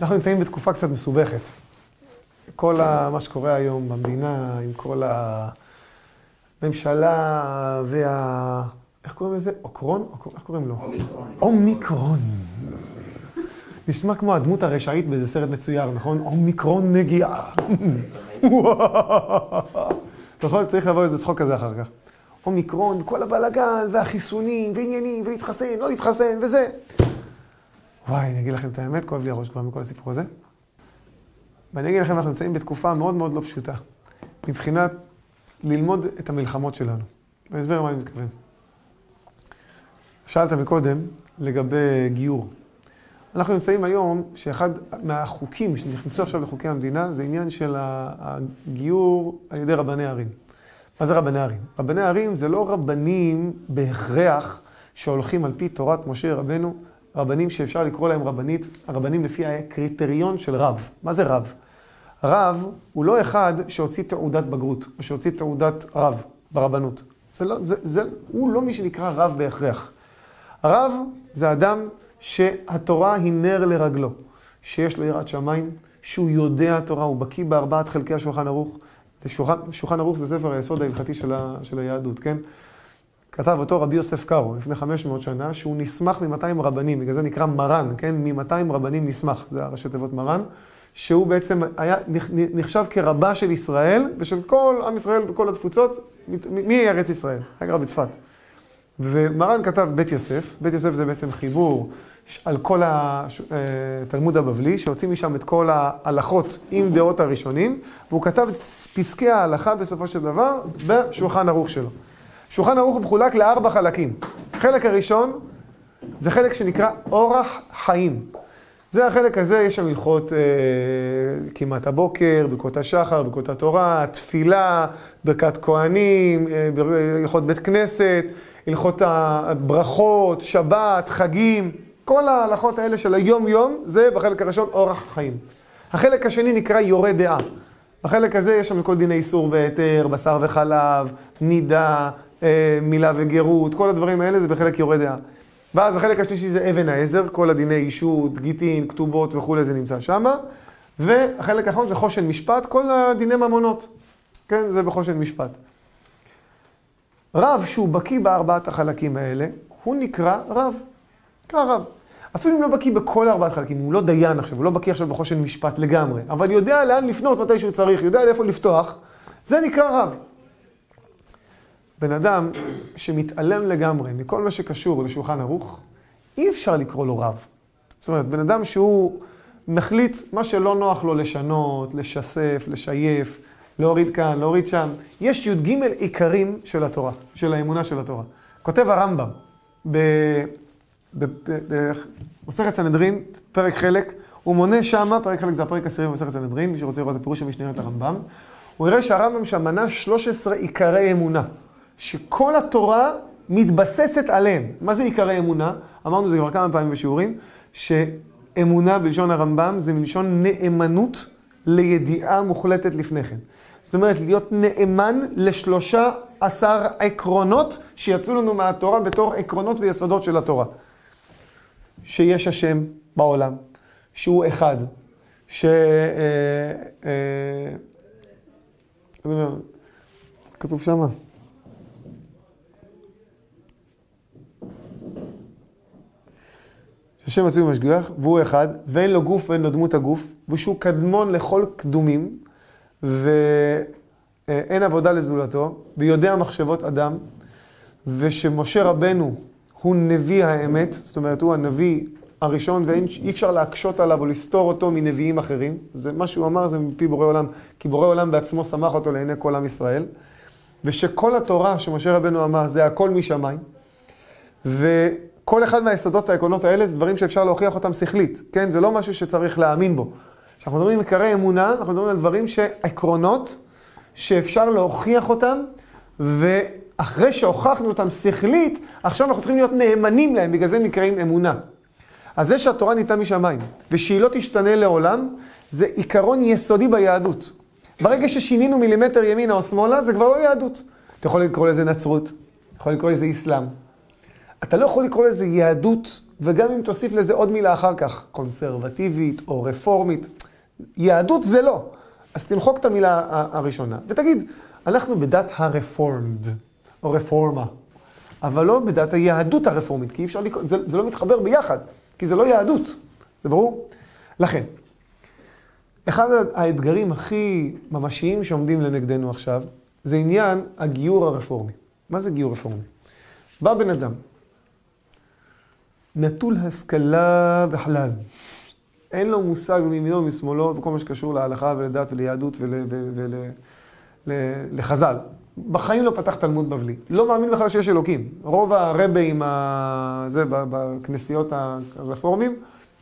אנחנו נמצאים בתקופה קצת מסובכת. כל ה, מה שקורה היום במדינה, עם כל הממשלה וה... איך קוראים לזה? אוקרון? איך קוראים לו? אומיקרון. נשמע כמו הדמות הרשעית באיזה סרט מצויר, נכון? אומיקרון נגיעה. נכון? צריך לבוא איזה צחוק כזה אחר כך. אומיקרון, כל הבלאגן, והחיסונים, ועניינים, ולהתחסן, לא להתחסן, וזה. וואי, אני אגיד לכם את האמת, כואב לי הראש כבר מכל הסיפור הזה. ואני אגיד לכם, אנחנו נמצאים בתקופה מאוד מאוד לא פשוטה, מבחינת ללמוד את המלחמות שלנו. ואני אסביר למה אני מתכוון. שאלת מקודם לגבי גיור. אנחנו נמצאים היום שאחד מהחוקים שנכנסו עכשיו לחוקי המדינה זה עניין של הגיור על ידי רבני ערים. מה זה רבני ערים? רבני ערים זה לא רבנים בהכרח שהולכים על פי תורת משה רבנו, רבנים שאפשר לקרוא להם רבנית, רבנים לפי הקריטריון של רב. מה זה רב? רב הוא לא אחד שהוציא תעודת בגרות, או שהוציא תעודת רב ברבנות. זה לא, זה, זה, הוא לא מי שנקרא רב בהכרח. רב זה אדם שהתורה היא נר לרגלו, שיש לו יראת שמיים, שהוא יודע תורה, הוא בקיא בארבעת חלקי השולחן ערוך. שולחן ערוך זה ספר היסוד ההלכתי של, ה, של היהדות, כן? כתב אותו רבי יוסף קארו לפני 500 שנה, שהוא נסמך מ-200 רבנים, בגלל זה נקרא מרן, כן? מ-200 רבנים נסמך, זה הראשי תיבות מרן, שהוא בעצם היה, נחשב כרבה של ישראל ושל כל עם ישראל בכל התפוצות, מארץ ישראל, היה גר בצפת. ומרן כתב בית יוסף, בית יוסף זה בעצם חיבור על כל התלמוד אה, הבבלי, שהוציא משם את כל ההלכות עם דעות הראשונים, והוא כתב את פסקי ההלכה בסופו של דבר בשולחן ערוך שלו. שולחן ערוך מחולק לארבע חלקים. החלק הראשון זה חלק שנקרא אורח חיים. זה החלק הזה, יש שם הלכות אה, כמעט הבוקר, ברכות השחר, ברכות התורה, תפילה, ברכת כהנים, אה, הלכות בית כנסת, הלכות הברכות, שבת, חגים, כל ההלכות האלה של היום-יום, זה בחלק הראשון אורח חיים. החלק השני נקרא יורה דעה. בחלק הזה יש שם כל דיני איסור והיתר, בשר וחלב, נידה, אה, מילה וגרות, כל הדברים האלה זה בחלק יורה דעה. ואז החלק השלישי זה אבן העזר, כל הדיני אישות, גיטין, כתובות וכולי, זה נמצא שם. והחלק האחרון זה חושן משפט, כל הדיני ממונות. כן, זה בחושן משפט. רב שהוא בקיא בארבעת החלקים האלה, הוא נקרא רב. נקרא רב. אפילו אם לא בקיא בכל ארבעת חלקים, הוא לא דיין עכשיו, הוא לא בקיא עכשיו בחושן משפט לגמרי, אבל יודע לאן לפנות מתי שהוא צריך, יודע לאיפה לפתוח, זה נקרא רב. בן אדם שמתעלם לגמרי מכל מה שקשור לשולחן ערוך, אי אפשר לקרוא לו רב. זאת אומרת, בן אדם שהוא מחליט מה שלא נוח לו לשנות, לשסף, לשייף, להוריד כאן, להוריד שם. יש י"ג עיקרים של התורה, של האמונה של התורה. כותב הרמב"ם במסכת סנהדרין, פרק חלק, הוא מונה שמה, פרק חלק זה הפרק עשירי במסכת סנהדרין, מי שרוצה לראות את הפירוש המשניות הרמב"ם, הוא יראה שהרמב"ם שם מנה 13 עיקרי אמונה. שכל התורה מתבססת עליהם. מה זה עיקרי אמונה? אמרנו זה כבר כמה פעמים בשיעורים, שאמונה בלשון הרמב"ם זה מלשון נאמנות לידיעה מוחלטת לפני כן. זאת אומרת, להיות נאמן לשלושה עשר עקרונות שיצאו לנו מהתורה בתור עקרונות ויסודות של התורה. שיש השם בעולם, שהוא אחד, ש... אה, אה, כתוב שמה. השם מצוי ומשגיח, והוא אחד, ואין לו גוף ואין לו דמות הגוף, ושהוא קדמון לכל קדומים, ואין עבודה לזולתו, ויודע מחשבות אדם, ושמשה רבנו הוא נביא האמת, זאת אומרת, הוא הנביא הראשון, ואי אפשר להקשות עליו או לסתור אותו מנביאים אחרים. זה מה שהוא אמר, זה מפי בורא עולם, כי בורא עולם בעצמו שמח אותו לעיני כל עם ישראל. ושכל התורה שמשה רבנו אמר, זה הכל משמיים. כל אחד מהיסודות העקרונות האלה זה דברים שאפשר להוכיח אותם שכלית, כן? זה לא משהו שצריך להאמין בו. כשאנחנו מדברים על עיקרי אמונה, אנחנו מדברים על דברים שעקרונות שאפשר להוכיח אותם, ואחרי שהוכחנו אותם שכלית, עכשיו אנחנו צריכים להיות נאמנים להם, בגלל זה נקראים אמונה. אז זה שהתורה ניתנה משמיים, ושהיא לא תשתנה לעולם, זה עיקרון יסודי ביהדות. ברגע ששינינו מילימטר ימינה או שמאלה, זה כבר לא יהדות. אתה יכול לקרוא לזה נצרות, אתה יכול לקרוא לזה אסלאם. אתה לא יכול לקרוא לזה יהדות, וגם אם תוסיף לזה עוד מילה אחר כך, קונסרבטיבית או רפורמית, יהדות זה לא. אז תמחוק את המילה הראשונה, ותגיד, אנחנו בדת הרפורמד, או רפורמה, אבל לא בדת היהדות הרפורמית, כי אי אפשר לקרוא, זה, זה לא מתחבר ביחד, כי זה לא יהדות, זה ברור? לכן, אחד האתגרים הכי ממשיים שעומדים לנגדנו עכשיו, זה עניין הגיור הרפורמי. מה זה גיור רפורמי? בא בן אדם, נטול השכלה בכלל, אין לו מושג מימינו ומשמאלו בכל מה שקשור להלכה ולדת וליהדות ולחז"ל. בחיים לא פתח תלמוד בבלי. לא מאמין בכלל שיש אלוקים. רוב הרבים, זה, בכנסיות הרפורמים,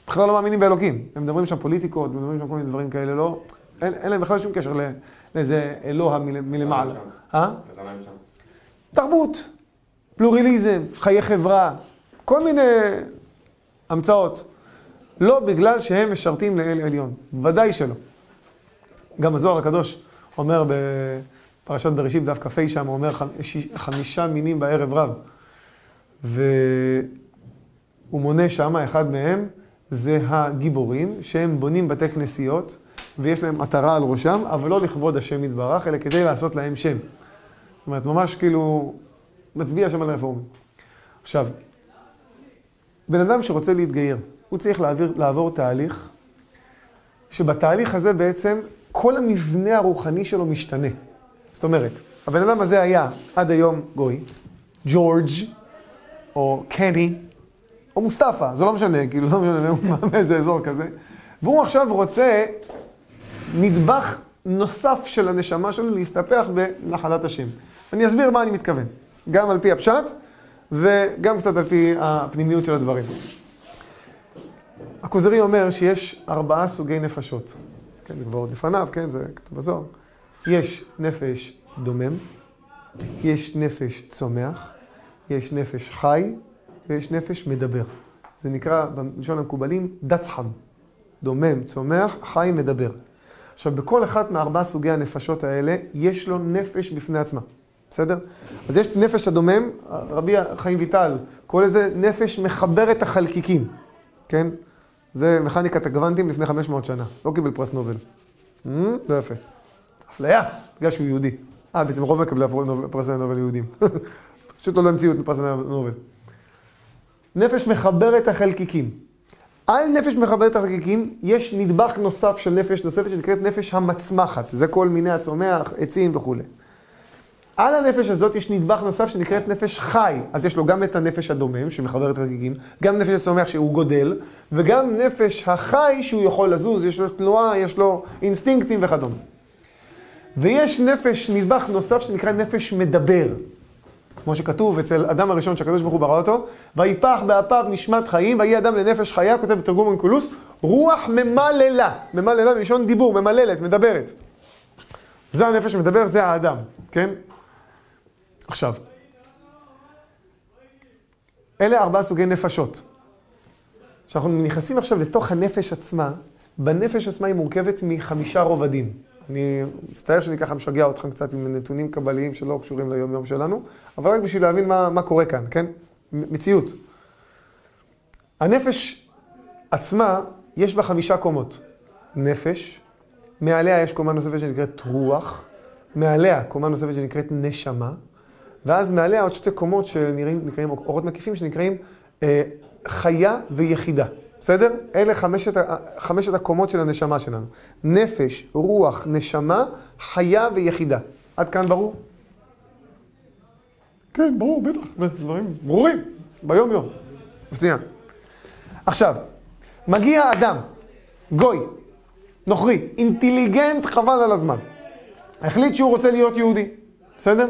בכלל לא מאמינים באלוקים. הם מדברים שם פוליטיקות, הם מדברים שם כל מיני דברים כאלה, לא... אין, אין להם בכלל שום קשר לאיזה אלוה מלמעלה. אה? תרבות, פלורליזם, חיי חברה, כל מיני המצאות. לא בגלל שהם משרתים לאל עליון. ודאי שלא. גם הזוהר הקדוש אומר בפרשת בראשית, דף כ"ה שם, הוא אומר חמישה מינים בערב רב. והוא מונה שם, אחד מהם זה הגיבורים, שהם בונים בתי כנסיות, ויש להם עטרה על ראשם, אבל לא לכבוד השם יתברך, אלא כדי לעשות להם שם. זאת אומרת, ממש כאילו מצביע שם על הרפורמים. עכשיו, בן אדם שרוצה להתגייר, הוא צריך להעביר, לעבור תהליך, שבתהליך הזה בעצם כל המבנה הרוחני שלו משתנה. זאת אומרת, הבן אדם הזה היה עד היום גוי, ג'ורג' או קני, או מוסטפא, זה לא משנה, כאילו, לא משנה, הוא מאיזה אזור כזה. והוא עכשיו רוצה נדבך נוסף של הנשמה שלו להסתפח בנחלת השם. אני אסביר מה אני מתכוון, גם על פי הפשט וגם קצת על פי הפנימיות של הדברים. הכוזרי אומר שיש ארבעה סוגי נפשות. כן, זה כבר עוד לפניו, כן, זה כתוב בזוהר. יש נפש דומם, יש נפש צומח, יש נפש חי ויש נפש מדבר. זה נקרא בלשון המקובלים דצחם. דומם, צומח, חי, מדבר. עכשיו, בכל אחת מארבעה סוגי הנפשות האלה, יש לו נפש בפני עצמה. בסדר? אז יש נפש הדומם, רבי חיים ויטל קורא לזה נפש מחברת החלקיקים, כן? זה מכניקת הגוונטים לפני 500 שנה, לא קיבל פרס נובל. לא יפה. אפליה, בגלל שהוא יהודי. אה, בעצם רוב מקבלי פרס נובל יהודים. פשוט לא המציאו את פרס נובל. נפש מחברת החלקיקים. על נפש מחברת החלקיקים יש נדבך נוסף של נפש נוספת שנקראת נפש המצמחת. זה כל מיני הצומח, עצים וכולי. על הנפש הזאת יש נדבך נוסף שנקראת נפש חי. אז יש לו גם את הנפש הדומם, שמחבר את החגיגים, גם נפש הצומח שהוא גודל, וגם נפש החי שהוא יכול לזוז, יש לו תנועה, יש לו אינסטינקטים וכדומה. ויש נפש, נדבך נוסף שנקרא נפש מדבר. כמו שכתוב אצל אדם הראשון שהקדוש ברוך הוא ברא אותו, ויפח באפיו נשמת חיים, ויהי אדם לנפש חיה, כותב בתרגום אונקולוס, רוח ממללה, ממללה מלשון דיבור, ממללת, מדברת. זה הנפש שמדבר, זה האדם, כן? עכשיו, אלה ארבעה סוגי נפשות. כשאנחנו נכנסים עכשיו לתוך הנפש עצמה, בנפש עצמה היא מורכבת מחמישה רובדים. אני מצטער שאני ככה משגע אתכם קצת עם נתונים קבליים שלא קשורים ליום-יום שלנו, אבל רק בשביל להבין מה, מה קורה כאן, כן? מציאות. הנפש עצמה, יש בה חמישה קומות. נפש, מעליה יש קומה נוספת שנקראת רוח, מעליה קומה נוספת שנקראת נשמה, ואז מעליה עוד שתי קומות שנקראים אורות מקיפים, שנקראים אה, חיה ויחידה. בסדר? אלה חמשת, חמשת הקומות של הנשמה שלנו. נפש, רוח, נשמה, חיה ויחידה. עד כאן ברור? כן, ברור, בטח. דברים ברורים, ביום-יום. מצוין. עכשיו, מגיע אדם, גוי, נוכרי, אינטליגנט חבל על הזמן. החליט שהוא רוצה להיות יהודי, בסדר?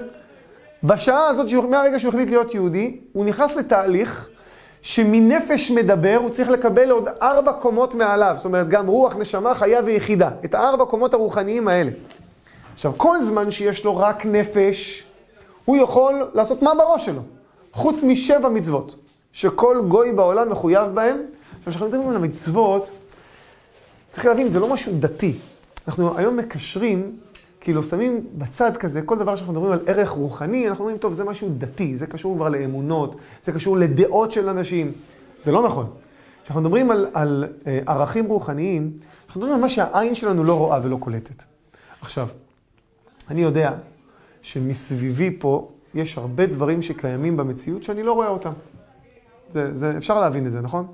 בשעה הזאת, מהרגע שהוא החליט להיות יהודי, הוא נכנס לתהליך שמנפש מדבר הוא צריך לקבל עוד ארבע קומות מעליו, זאת אומרת גם רוח, נשמה, חיה ויחידה, את הארבע קומות הרוחניים האלה. עכשיו, כל זמן שיש לו רק נפש, הוא יכול לעשות מה בראש שלו, חוץ משבע מצוות, שכל גוי בעולם מחויב בהם. עכשיו, כשאנחנו מדברים על המצוות, צריך להבין, זה לא משהו דתי. אנחנו היום מקשרים כאילו שמים בצד כזה, כל דבר שאנחנו מדברים על ערך רוחני, אנחנו אומרים, טוב, זה משהו דתי, זה קשור כבר לאמונות, זה קשור לדעות של אנשים. זה לא נכון. כשאנחנו מדברים על, על אה, ערכים רוחניים, אנחנו מדברים על מה שהעין שלנו לא רואה ולא קולטת. עכשיו, אני יודע שמסביבי פה יש הרבה דברים שקיימים במציאות שאני לא רואה אותם. זה, זה, אפשר להבין את זה, נכון?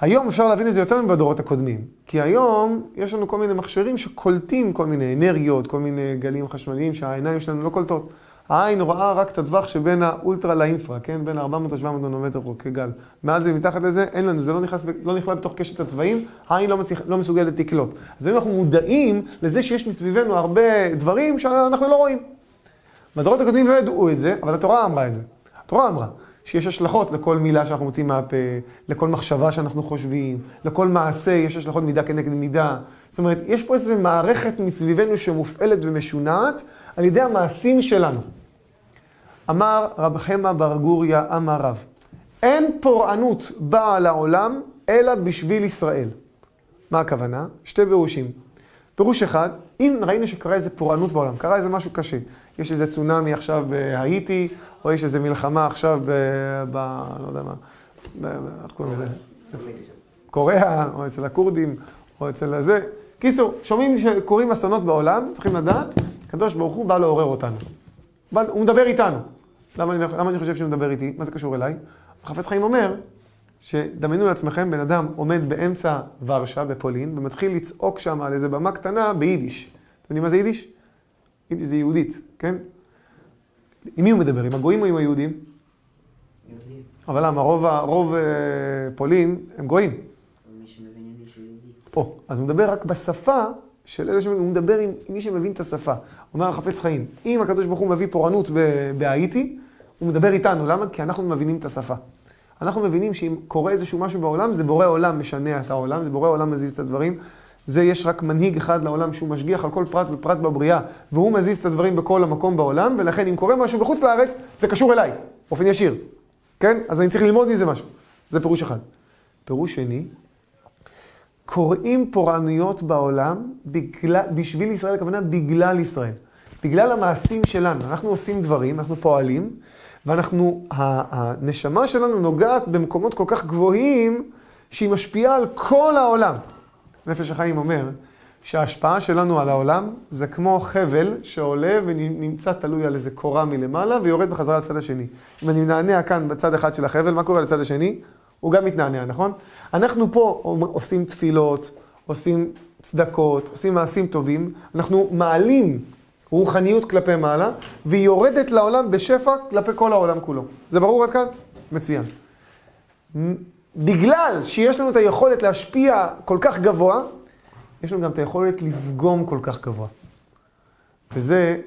היום אפשר להבין את זה יותר מבדורות הקודמים. כי היום יש לנו כל מיני מכשירים שקולטים כל מיני אנרגיות, כל מיני גלים חשמליים שהעיניים שלנו לא קולטות. העין רואה רק את הטווח שבין האולטרה לאינפרה, כן? בין 400 ל-700 ננומטר כגל. מעל זה ומתחת לזה, אין לנו, זה לא, נכנס, לא נכלל בתוך קשת הצבעים, העין לא, מצליח, לא מסוגלת לקלוט. אז אם אנחנו מודעים לזה שיש מסביבנו הרבה דברים שאנחנו לא רואים. בדורות הקודמים לא ידעו את זה, אבל התורה אמרה את זה. התורה אמרה שיש השלכות לכל מילה שאנחנו מוצאים מהפה, לכל מחשבה שאנחנו חושבים, לכל מעשה יש השלכות מידה כנגד מידה. זאת אומרת, יש פה איזו מערכת מסביבנו שמופעלת ומשונעת על ידי המעשים שלנו. אמר רב חמא בר גוריה, אמר רב, אין פורענות באה לעולם אלא בשביל ישראל. מה הכוונה? שתי פירושים. פירוש אחד, אם ראינו שקרה איזה פורענות בעולם, קרה איזה משהו קשה, יש איזה צונאמי עכשיו בהאיטי, או יש איזה מלחמה עכשיו ב... לא יודע מה, איך קוראים לזה? קוריאה, או אצל הכורדים, או אצל הזה. קיצור, שומעים שקורים אסונות בעולם, צריכים לדעת, הקדוש ברוך הוא בא לעורר אותנו. הוא מדבר איתנו. למה אני, למה אני חושב שהוא מדבר איתי? מה זה קשור אליי? חפץ חיים אומר, שדמיינו לעצמכם, בן אדם עומד באמצע ורשה בפולין, ומתחיל לצעוק שם על איזה במה קטנה ביידיש. אתם יודעים מה זה יידיש? יידיש זה יהודית, כן? עם מי הוא מדבר? עם הגויים או עם היהודים? יהודים. אבל למה? רוב, רוב אה, פולין הם גויים. מי שמבין יידיש הוא יהודי. או, אז הוא מדבר רק בשפה של אלה שמבינים, הוא מדבר עם, עם מי שמבין את השפה. אומר החפץ חיים, אם הקדוש ברוך הוא מביא פורענות בהאיטי, הוא מדבר איתנו. למה? כי אנחנו מבינים את השפה. אנחנו מבינים שאם קורה איזשהו משהו בעולם, זה בורא עולם משנע את העולם, זה בורא עולם מזיז את הדברים. זה יש רק מנהיג אחד לעולם שהוא משגיח על כל פרט ופרט בבריאה, והוא מזיז את הדברים בכל המקום בעולם, ולכן אם קורה משהו בחוץ לארץ, זה קשור אליי, באופן ישיר. כן? אז אני צריך ללמוד מזה משהו. זה פירוש אחד. פירוש שני, קוראים פורענויות בעולם בגלל, בשביל ישראל, הכוונה בגלל ישראל. בגלל המעשים שלנו. אנחנו עושים דברים, אנחנו פועלים, ואנחנו, הנשמה שלנו נוגעת במקומות כל כך גבוהים, שהיא משפיעה על כל העולם. נפש החיים אומר שההשפעה שלנו על העולם זה כמו חבל שעולה ונמצא תלוי על איזה קורה מלמעלה ויורד בחזרה לצד השני. אם אני מנענע כאן בצד אחד של החבל, מה קורה לצד השני? הוא גם מתנענע, נכון? אנחנו פה עושים תפילות, עושים צדקות, עושים מעשים טובים, אנחנו מעלים רוחניות כלפי מעלה, והיא יורדת לעולם בשפע כלפי כל העולם כולו. זה ברור עד כאן? מצוין. בגלל שיש לנו את היכולת להשפיע כל כך גבוה, יש לנו גם את היכולת לפגום כל כך גבוה. וזה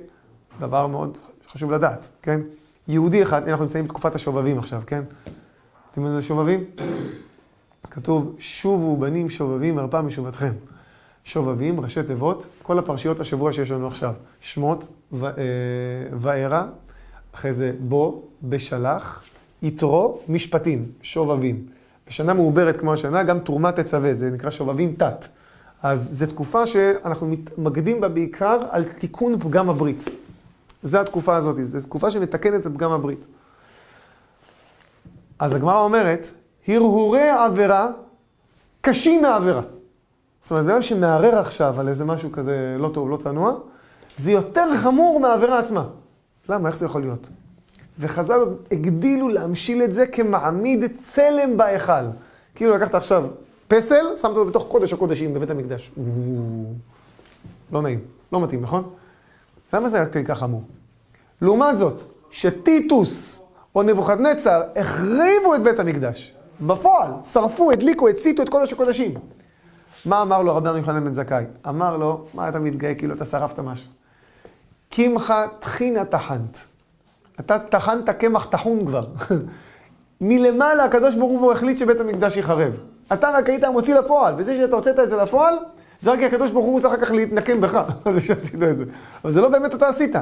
דבר מאוד חשוב לדעת, כן? יהודי אחד, אנחנו נמצאים בתקופת השובבים עכשיו, כן? אתם יודעים מה שובבים? כתוב, שובו בנים שובבים פעם משובתכם. שובבים, ראשי תיבות, כל הפרשיות השבוע שיש לנו עכשיו. שמות, אה, וארא, אחרי זה בו, בשלח, יתרו, משפטים, שובבים. בשנה מעוברת כמו השנה, גם תרומה תצווה, זה נקרא שובבים תת. אז זו תקופה שאנחנו מתמקדים בה בעיקר על תיקון פגם הברית. זו התקופה הזאת, זו תקופה שמתקנת את פגם הברית. אז הגמרא אומרת, הרהורי עבירה קשים מעבירה. זאת אומרת, בן שמערער עכשיו על איזה משהו כזה לא טוב, לא צנוע, זה יותר חמור מהעבירה עצמה. למה? איך זה יכול להיות? וחז"ל הגדילו להמשיל את זה כמעמיד צלם בהיכל. כאילו לקחת עכשיו פסל, שמת אותו בתוך קודש הקודשים בבית המקדש. לא נעים, לא מתאים, נכון? למה זה היה כל כך חמור? לעומת זאת, שטיטוס או נבוכדנצר החריבו את בית המקדש. בפועל, שרפו, הדליקו, הציתו את קודש הקודשים. מה אמר לו רבי יוחנן בן זכאי? אמר לו, מה אתה מתגאה כאילו אתה שרפת משהו? קמחא טחינה טחנת. אתה טחנת קמח טחון כבר. מלמעלה הקדוש ברוך הוא החליט שבית המקדש ייחרב. אתה רק היית מוציא לפועל, וזה שאתה הוצאת את זה לפועל, זה רק הקדוש ברוך הוא צריך אחר כך להתנקם בך, על זה שעשית את זה. אבל זה לא באמת אתה עשית.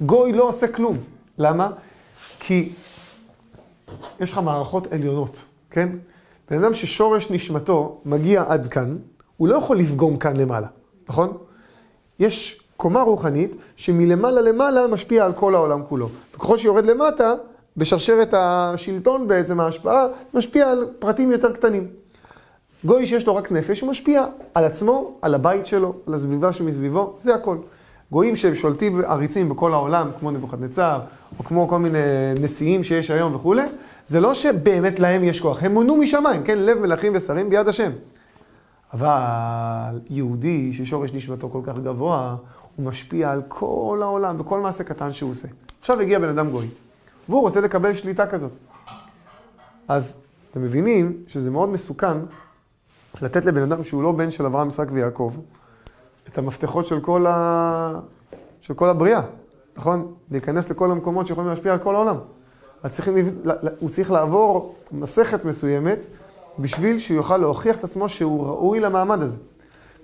גוי לא עושה כלום. למה? כי יש לך מערכות עליונות, כן? בן אדם ששורש נשמתו מגיע עד כאן, הוא לא יכול לפגום כאן למעלה, נכון? יש קומה רוחנית שמלמעלה למעלה משפיע על כל העולם כולו. וככל שיורד למטה, בשרשרת השלטון בעצם, ההשפעה, משפיע על פרטים יותר קטנים. גוי שיש לו רק נפש, הוא משפיע על עצמו, על הבית שלו, על הסביבה שמסביבו, זה הכל. גויים שהם שולטים עריצים בכל העולם, כמו נבוכדנצר, או כמו כל מיני נשיאים שיש היום וכולי, זה לא שבאמת להם יש כוח, הם מונו משמיים, כן? לב מלכים ושרים ביד השם. אבל יהודי ששורש נשמתו כל כך גבוה, הוא משפיע על כל העולם, בכל מעשה קטן שהוא עושה. עכשיו הגיע בן אדם גוי, והוא רוצה לקבל שליטה כזאת. אז אתם מבינים שזה מאוד מסוכן לתת לבן אדם שהוא לא בן של אברהם, יצחק ויעקב, את המפתחות של כל, ה... של כל הבריאה, נכון? להיכנס לכל המקומות שיכולים להשפיע על כל העולם. אז צריך, הוא צריך לעבור מסכת מסוימת בשביל שהוא יוכל להוכיח את עצמו שהוא ראוי למעמד הזה.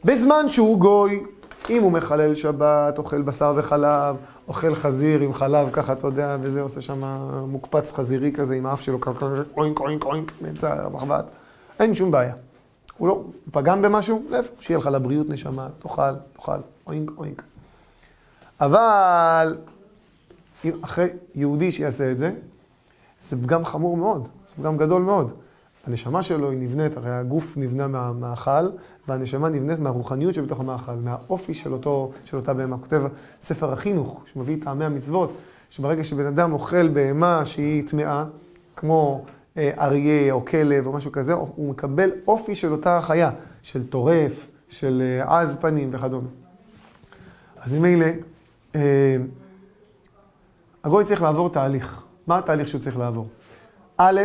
בזמן שהוא גוי, אם הוא מחלל שבת, אוכל בשר וחלב, אוכל חזיר עם חלב, ככה, אתה יודע, וזה עושה שם מוקפץ חזירי כזה עם האף שלו, אוינק, אוינק, אוינק, באמצע המחבת, אין שום בעיה. הוא לא פגם במשהו, להפך, שיהיה לך לבריאות נשמה, תאכל, תאכל, אוינק, אוינק. אבל אחרי יהודי שיעשה את זה, זה פגם חמור מאוד, זה פגם גדול מאוד. הנשמה שלו היא נבנית, הרי הגוף נבנה מהמאכל, והנשמה נבנית מהרוחניות שבתוך המאכל, מהאופי של, אותו, של אותה בהמה. כותב ספר החינוך, שמביא טעמי המצוות, שברגע שבן אדם אוכל בהמה שהיא טמאה, כמו אה, אריה או כלב או משהו כזה, הוא מקבל אופי של אותה חיה, של טורף, של אה, עז פנים וכדומה. אז ממילא, אה, הגוי צריך לעבור תהליך. מה התהליך שהוא צריך לעבור? א',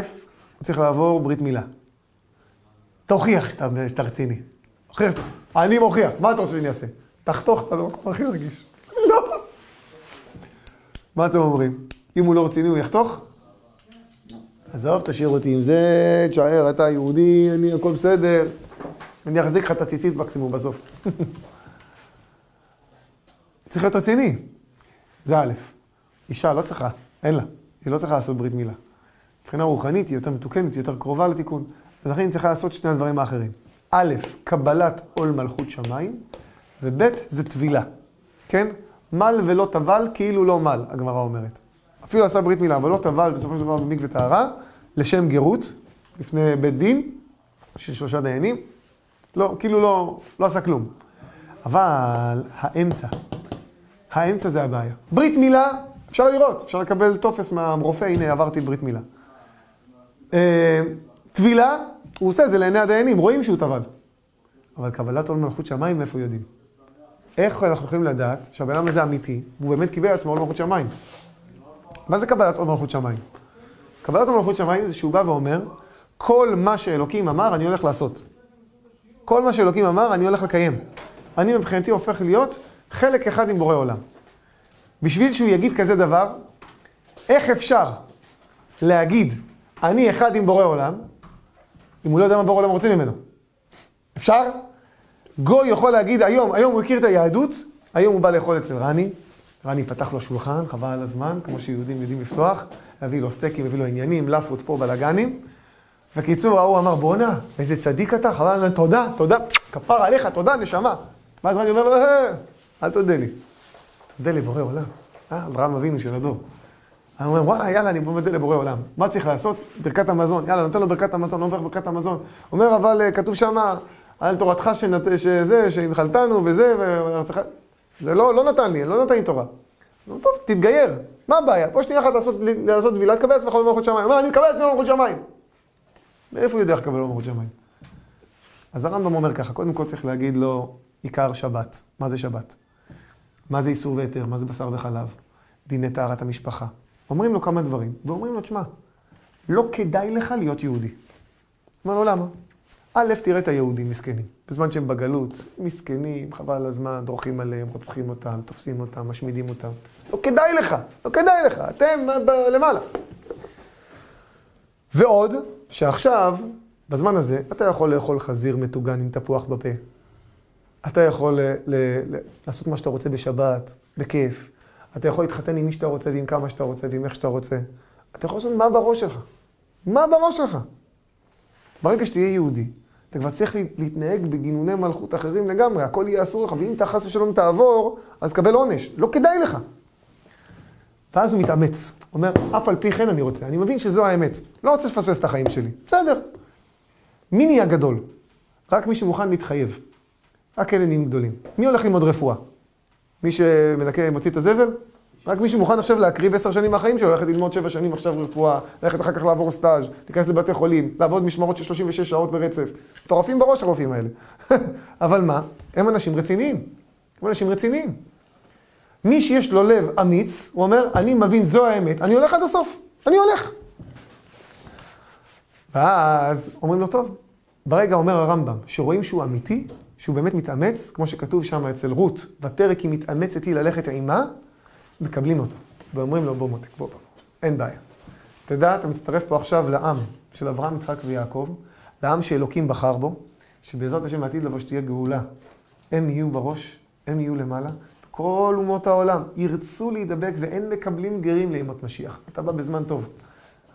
צריך לעבור ברית מילה. תוכיח שאתה, רציני. אני מוכיח, מה אתה רוצה שאני אעשה? תחתוך את המקום הכי רגיש. לא. מה אתם אומרים? אם הוא לא רציני, הוא יחתוך? עזוב, תשאיר אותי עם זה, תשאר, אתה יהודי, אני, הכל בסדר. אני אחזיק לך את הציצית מקסימום בסוף. צריך להיות רציני. זה א', אישה לא צריכה, אין לה. היא לא צריכה לעשות ברית מילה. מבחינה רוחנית היא יותר מתוקנת, היא יותר קרובה לתיקון. ולכן היא צריכה לעשות שני הדברים האחרים. א', קבלת עול מלכות שמיים, וב', זה טבילה. כן? מל ולא טבל כאילו לא מל, הגמרא אומרת. אפילו עשה ברית מילה, אבל לא טבל בסופו של דבר במקווה טהרה, לשם גרות, לפני בית דין, של שלושה דיינים. לא, כאילו לא, לא עשה כלום. אבל האמצע, האמצע זה הבעיה. ברית מילה, אפשר לראות, אפשר לקבל טופס מהרופא, הנה עברתי ברית מילה. אה, טבילה, הוא עושה את זה לעיני הדיינים, רואים שהוא טבל. אבל קבלת עול מלכות שמיים, מאיפה יודעים? איך אנחנו יכולים לדעת שהבן אדם הזה אמיתי, והוא באמת קיבל לעצמו עול מלכות שמיים? מה זה קבלת עול מלכות שמיים? קבלת עול מלכות שמיים זה שהוא בא ואומר, כל מה שאלוקים אמר, אני הולך לעשות. כל מה שאלוקים אמר, אני הולך לקיים. אני מבחינתי הופך להיות חלק אחד עם בורא עולם. בשביל שהוא יגיד כזה דבר, איך אפשר להגיד, אני אחד עם בורא עולם, אם הוא לא יודע מה בורא עולם רוצה ממנו? אפשר? גוי יכול להגיד, היום, היום הוא הכיר את היהדות, היום הוא בא לאכול אצל רני, רני פתח לו שולחן, חבל על הזמן, כמו שיהודים יודעים לפתוח, הביא לו סטייקים, הביא לו עניינים, לאפות פה, בלאגנים. בקיצור, ההוא אמר, בואנה, איזה צדיק אתה, חבל על הזמן, תודה, תודה, כפר עליך, תודה, נשמה. ואז רני אומר לו, אה, אל תודה לי. תודה לבורא עולם. אה, אברהם אבינו של הדור. אני אומר, וואלה, יאללה, אני מודה לבורא עולם. מה צריך לעשות? ברכת המזון. יאללה, נותן לו ברכת המזון, לא מברך ברכת המזון. אומר, אבל אה, כתוב שמה, על תורתך שנת, שזה, שהנחלתנו וזה, ו... זה לא, לא נתן לי, לא נתן לי תורה. נו, טוב, תתגייר, מה הבעיה? פה שנייה אחת לעשות, לעשות וילה, תקבל עצמך במלכות שמיים. אומר, אני מקבל עצמי במלכות שמיים. מאיפה הוא יודע איך לקבל במלכות שמיים? אז הרמב"ם אומר ככה, קודם כל צריך להגיד לו עיקר שבת. מה זה שבת? מה זה איסור והיתר? מה זה בשר וחלב? דיני טהרת המשפחה. אומרים לו כמה דברים, ואומרים לו, תשמע, לא כדאי לך להיות יהודי. אומר לו, למה? א', תראה את היהודים מסכנים. בזמן שהם בגלות, מסכנים, חבל על הזמן, דורכים עליהם, רוצחים אותם, תופסים אותם, משמידים אותם. לא כדאי לך, לא כדאי לך, אתם למעלה. ועוד, שעכשיו, בזמן הזה, אתה יכול לאכול חזיר מטוגן עם תפוח בפה. אתה יכול ל- ל- ל- לעשות מה שאתה רוצה בשבת, בכיף. אתה יכול להתחתן עם מי שאתה רוצה ועם כמה שאתה רוצה ועם איך שאתה רוצה. אתה יכול לעשות מה בראש שלך. מה בראש שלך? ברגע שתהיה יהודי, אתה כבר צריך להתנהג בגינוני מלכות אחרים לגמרי, הכל יהיה אסור לך, ואם אתה חס ושלום תעבור, אז קבל עונש. לא כדאי לך. ואז הוא מתאמץ. אומר, אף על פי כן אני רוצה, אני מבין שזו האמת. לא רוצה לפספס את החיים שלי. בסדר. מי נהיה גדול? רק מי שמוכן להתחייב. רק אלה נהיים גדולים. מי הולך ללמוד רפואה? מי שמנקה, מוציא את הזבל? רק מי שמוכן עכשיו להקריב עשר שנים מהחיים שלו, ללכת ללמוד שבע שנים עכשיו רפואה, ללכת אחר כך לעבור סטאז', להיכנס לבתי חולים, לעבוד משמרות של 36 שעות ברצף. מטורפים בראש הרופאים האלה. אבל מה? הם אנשים רציניים. הם אנשים רציניים. מי שיש לו לב אמיץ, הוא אומר, אני מבין זו האמת, אני הולך עד הסוף. אני הולך. ואז אומרים לו, טוב. ברגע אומר הרמב"ם, שרואים שהוא אמיתי, שהוא באמת מתאמץ, כמו שכתוב שם אצל רות, ותרק היא מתאמצת היא ללכת עימה, מקבלים אותו. ואומרים לו, בוא מותק, בוא, בוא, אין בעיה. תדע, אתה מצטרף פה עכשיו לעם של אברהם, יצחק ויעקב, לעם שאלוקים בחר בו, שבעזרת השם העתיד לבוא שתהיה גאולה. הם יהיו בראש, הם יהיו למעלה. כל אומות העולם ירצו להידבק ואין מקבלים גרים לימות משיח. אתה בא בזמן טוב.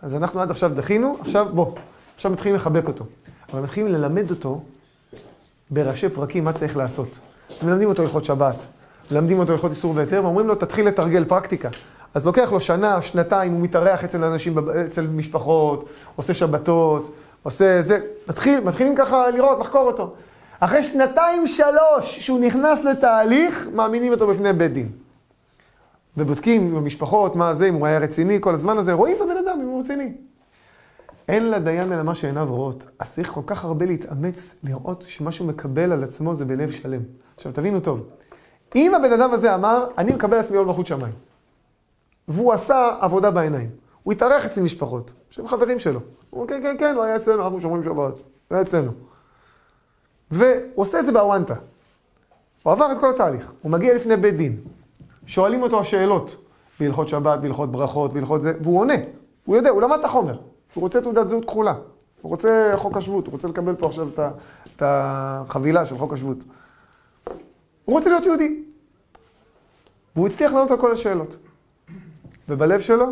אז אנחנו עד עכשיו דחינו, עכשיו בוא. עכשיו מתחילים לחבק אותו. אבל מתחילים ללמד אותו בראשי פרקים מה צריך לעשות. מלמדים אותו הלכות שבת, מלמדים אותו הלכות איסור והיתר, ואומרים לו, תתחיל לתרגל פרקטיקה. אז לוקח לו שנה, שנתיים, הוא מתארח אצל אנשים, אצל משפחות, עושה שבתות, עושה זה, מתחיל, מתחילים ככה לראות, לחקור אותו. אחרי שנתיים, שלוש, שהוא נכנס לתהליך, מאמינים אותו בפני בית דין. ובודקים במשפחות, מה זה, אם הוא היה רציני כל הזמן הזה, רואים את הבן אדם, אם הוא רציני. אין לדיין אלא מה שעיניו רואות. אז צריך כל כך הרבה להתאמץ, לראות שמה שהוא מקבל על עצמו זה בלב שלם. עכשיו, תבינו טוב. אם הבן אדם הזה אמר, אני מקבל עצמי עול מלכות שמיים, והוא עשה עבודה בעיניים, הוא התארח אצל משפחות, שהם חברים שלו. הוא אומר, כן, כן, כן, הוא היה אצלנו, אנחנו שומרים שבת, הוא היה אצלנו. והוא עושה את זה באוונטה. הוא עבר את כל התהליך, הוא מגיע לפני בית דין. שואלים אותו השאלות, בהלכות שבת, בהלכות ברכות, בהלכות זה, והוא עונה. הוא יודע, הוא למד את החומר. הוא רוצה תעודת זהות כחולה. הוא רוצה חוק השבות, הוא רוצה לקבל פה עכשיו את החבילה של חוק השבות. הוא רוצה להיות יהודי. והוא הצליח לענות על כל השאלות. ובלב שלו,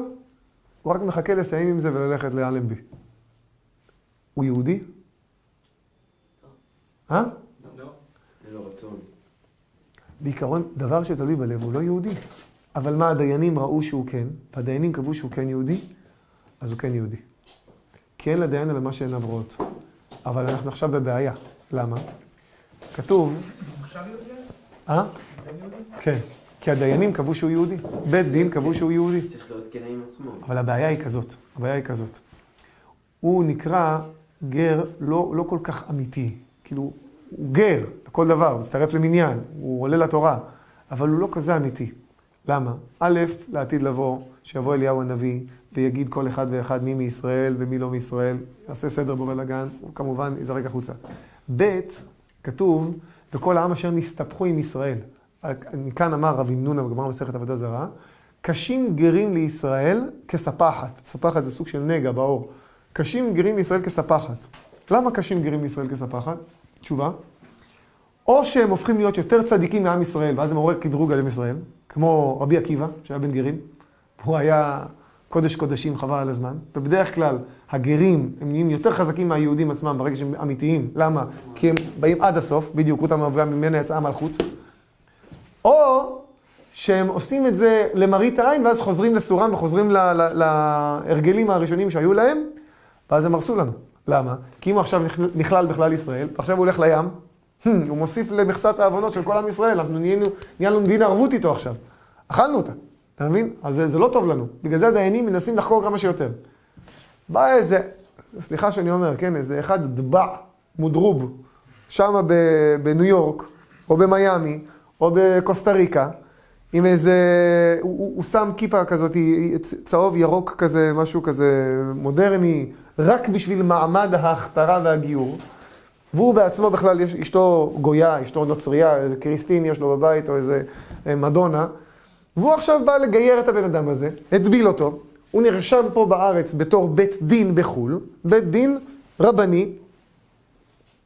הוא רק מחכה לסיים עם זה וללכת לאלנבי. הוא יהודי? אה? לא. בעיקרון, דבר שתלוי בלב הוא לא יהודי. אבל מה, הדיינים ראו שהוא כן, והדיינים קבעו שהוא כן יהודי, אז הוא כן יהודי. כי אין לדיין אלא מה שעיניו רואות. אבל אנחנו עכשיו בבעיה. למה? כתוב... עכשיו יהודי? אה? כן. כי הדיינים קבעו שהוא יהודי. בית דין קבעו שהוא יהודי. צריך להיות כן עם עצמו. אבל הבעיה היא כזאת, הבעיה היא כזאת. הוא נקרא גר לא, לא כל כך אמיתי. כאילו, הוא גר לכל דבר, הוא מצטרף למניין, הוא עולה לתורה, אבל הוא לא כזה אמיתי. למה? א', לעתיד לבוא, שיבוא אליהו הנביא ויגיד כל אחד ואחד מי מישראל ומי לא מישראל, יעשה סדר בבלאגן, הוא כמובן ייזרק החוצה. ב', כתוב, וכל העם אשר נסתבכו עם ישראל. מכאן אמר רבי נונה בגמרא מסכת עבודה זרה, קשים גרים לישראל כספחת. ספחת זה סוג של נגע בעור. קשים גרים לישראל כספחת. למה קשים גרים לישראל כספחת? תשובה. או שהם הופכים להיות יותר צדיקים מעם ישראל, ואז זה מעורר קדרוג על עם ישראל, כמו רבי עקיבא, שהיה בן גרים. הוא היה קודש קודשים, חבל על הזמן. ובדרך כלל, הגרים, הם נהיים יותר חזקים מהיהודים עצמם ברגע שהם אמיתיים. למה? כי הם באים עד הסוף, בדיוק, רותם אברהם ממנה יצאה המלכות. או שהם עושים את זה למראית העין, ואז חוזרים לסורם וחוזרים להרגלים הראשונים שהיו להם, ואז הם הרסו לנו. למה? כי אם הוא עכשיו נכ- נכלל בכלל ישראל, ועכשיו הוא הולך לים, הוא מוסיף למכסת העוונות של כל עם ישראל, אנחנו נהיינו, נהיה לנו דין ערבות איתו עכשיו. אכלנו אותה, אתה מבין? אז זה, זה לא טוב לנו. בגלל זה הדיינים מנסים לחקור כמה שיותר. בא איזה, סליחה שאני אומר, כן, איזה אחד דבע, מודרוב, שם בניו יורק, או במיאמי, או בקוסטה ריקה, עם איזה, הוא, הוא, הוא שם כיפה כזאת, צהוב ירוק כזה, משהו כזה מודרני, רק בשביל מעמד ההכתרה והגיור. והוא בעצמו בכלל, יש, אשתו גויה, אשתו נוצרייה, איזה קריסטין יש לו בבית, או איזה אה, מדונה. והוא עכשיו בא לגייר את הבן אדם הזה, הטביל אותו. הוא נרשם פה בארץ בתור בית דין בחו"ל, בית דין רבני,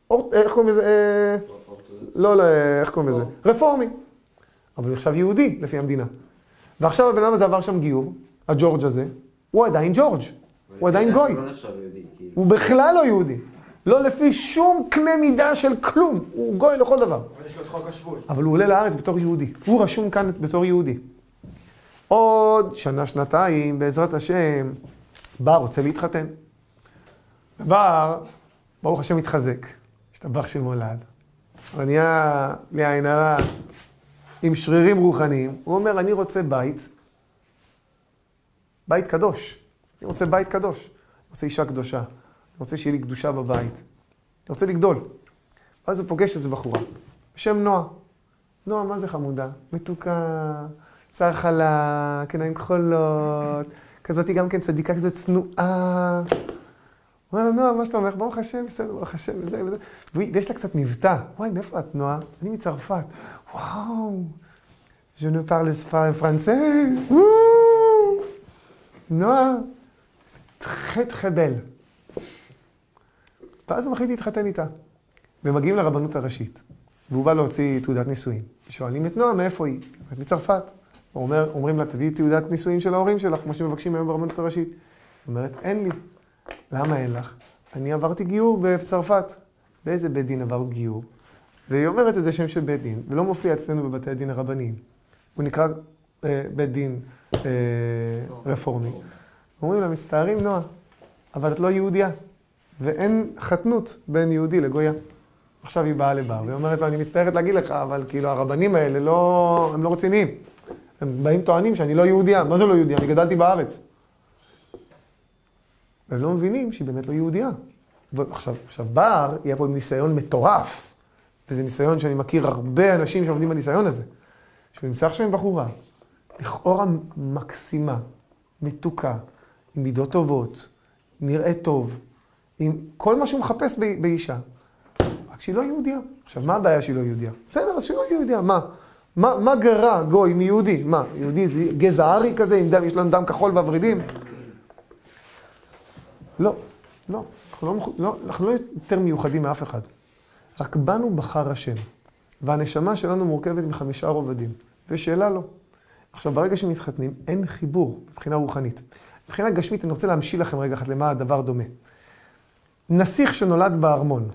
אור, איך קוראים לזה? אה, לא, לא, איך קוראים לזה? רפורמי. אבל הוא עכשיו יהודי, לפי המדינה. ועכשיו הבן אדם הזה עבר שם גיור, הג'ורג' הזה, הוא עדיין ג'ורג', הוא עדיין גוי. הוא לא כאילו. הוא בכלל לא יהודי. לא לפי שום קנה מידה של כלום, הוא גוי לכל דבר. אבל יש לו את חוק השבות. אבל הוא עולה לארץ בתור יהודי. הוא רשום כאן בתור יהודי. עוד שנה, שנתיים, בעזרת השם, בר רוצה להתחתן. בר, ברוך השם, מתחזק. השתבח שמולד. אבל נהיה בלי עין הרע, עם שרירים רוחניים. הוא אומר, אני רוצה בית, בית קדוש. אני רוצה בית קדוש. אני רוצה אישה קדושה. אני רוצה שיהיה לי קדושה בבית. אני רוצה לגדול. ואז הוא פוגש איזו בחורה, בשם נועה. נועה, מה זה חמודה? מתוקה, שיער חלק, עיניים כחולות, כזאתי גם כן צדיקה, כזאת צנועה. אומר לה, נועה, מה שלומך? ברוך השם, בסדר, ברוך השם, וזה וזה. ויש לה קצת מבטא. וואי, מאיפה את, נועה? אני מצרפת. וואו, je ne parle français. נועה, très très belle. ואז הוא מחליט להתחתן איתה. ומגיעים לרבנות הראשית, והוא בא להוציא תעודת נישואים. שואלים את נועה מאיפה היא? היא מצרפת. אומר, אומרים לה, תביאי תעודת נישואים של ההורים שלך, כמו שמבקשים היום ברבנות הראשית. היא אומרת, אין לי. למה אין לך? אני עברתי גיור בצרפת. באיזה בית דין עברת גיור? והיא אומרת את זה שם של בית דין, ולא מופיע אצלנו בבתי הדין הרבניים. הוא נקרא אה, בית דין אה, רפורמי. אומרים לה, מצטערים, נועה, אבל את לא יהודייה, ואין חתנות בין יהודי לגויה. עכשיו היא באה לבר, והיא אומרת לו, אני מצטערת להגיד לך, אבל כאילו הרבנים האלה לא, הם לא רציניים. הם באים טוענים שאני לא יהודייה. מה זה לא יהודייה? אני גדלתי בארץ. והם לא מבינים שהיא באמת לא יהודייה. עכשיו, עכשיו בר יהיה פה עם ניסיון מטורף, וזה ניסיון שאני מכיר הרבה אנשים שעומדים בניסיון הזה. שהוא נמצא עכשיו עם בחורה, לכאורה מקסימה, מתוקה, עם מידות טובות, נראה טוב, עם כל מה שהוא מחפש באישה. רק שהיא לא יהודייה. עכשיו, מה הבעיה שהיא לא יהודייה? בסדר, אז שהיא לא יהודייה, מה? מה, מה גרע גוי מיהודי? מה, יהודי זה גזע ארי כזה, עם דם, יש לנו דם כחול והוורידים? לא, לא. אנחנו לא, לא, אנחנו לא יותר מיוחדים מאף אחד. רק בנו בחר השם. והנשמה שלנו מורכבת מחמישה רובדים, ושאלה לא. עכשיו, ברגע שמתחתנים, אין חיבור מבחינה רוחנית. מבחינה גשמית, אני רוצה להמשיל לכם רגע אחד למה הדבר דומה. נסיך שנולד בארמון,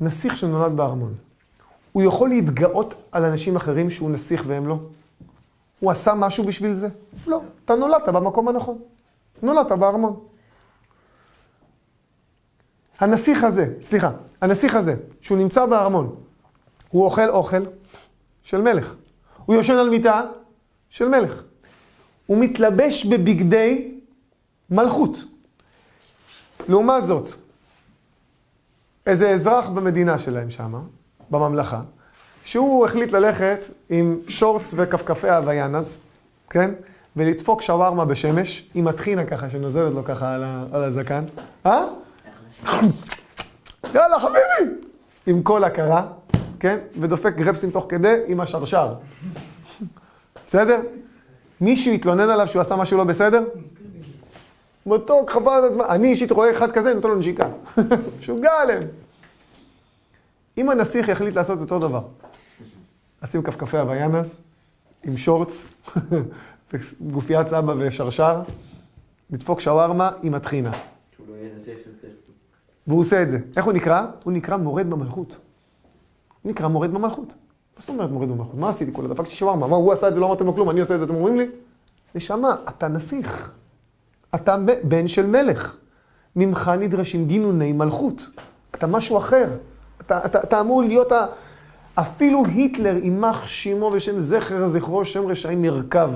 נסיך שנולד בארמון, הוא יכול להתגאות על אנשים אחרים שהוא נסיך והם לא? הוא עשה משהו בשביל זה? לא. אתה נולדת במקום הנכון. נולדת בארמון. הנסיך הזה, סליחה, הנסיך הזה, שהוא נמצא בארמון, הוא אוכל אוכל של מלך. הוא יושן על מיטה של מלך. הוא מתלבש בבגדי מלכות. לעומת זאת, איזה אזרח במדינה שלהם שם, בממלכה, שהוא החליט ללכת עם שורץ וכפכפי הוויאנז, כן? ולדפוק שווארמה בשמש, עם הטחינה ככה, שנוזלת לו ככה על, ה, על הזקן. אה? יאללה, חביבי! עם כל הכרה, כן? ודופק גרפסים תוך כדי עם השרשר. בסדר? מישהו יתלונן עליו שהוא עשה משהו לא בסדר? מתוק, חבל על הזמן. אני אישית רואה אחד כזה, נותן לו נשיקה. משוגע עליהם. אם הנסיך יחליט לעשות אותו דבר, לשים כפכפי הוויאנס, עם שורץ, גופיית סבא ושרשר, לדפוק שווארמה עם הטחינה. לא. והוא עושה את זה. איך הוא נקרא? הוא נקרא מורד במלכות. הוא נקרא מורד במלכות. מה זאת אומרת מורד במלכות? מה עשיתי כולה? דפקתי שווארמה. מה, הוא עשה את זה, לא אמרתם לו כלום, אני עושה את זה, אתם אומרים לי? נשמה, אתה נסיך. אתה בן של מלך. ממך נדרשים גינוני מלכות. אתה משהו אחר. אתה, אתה, אתה אמור להיות ה... אפילו היטלר, יימח שמו ושם זכר זכרו, שם רשעים ירכב.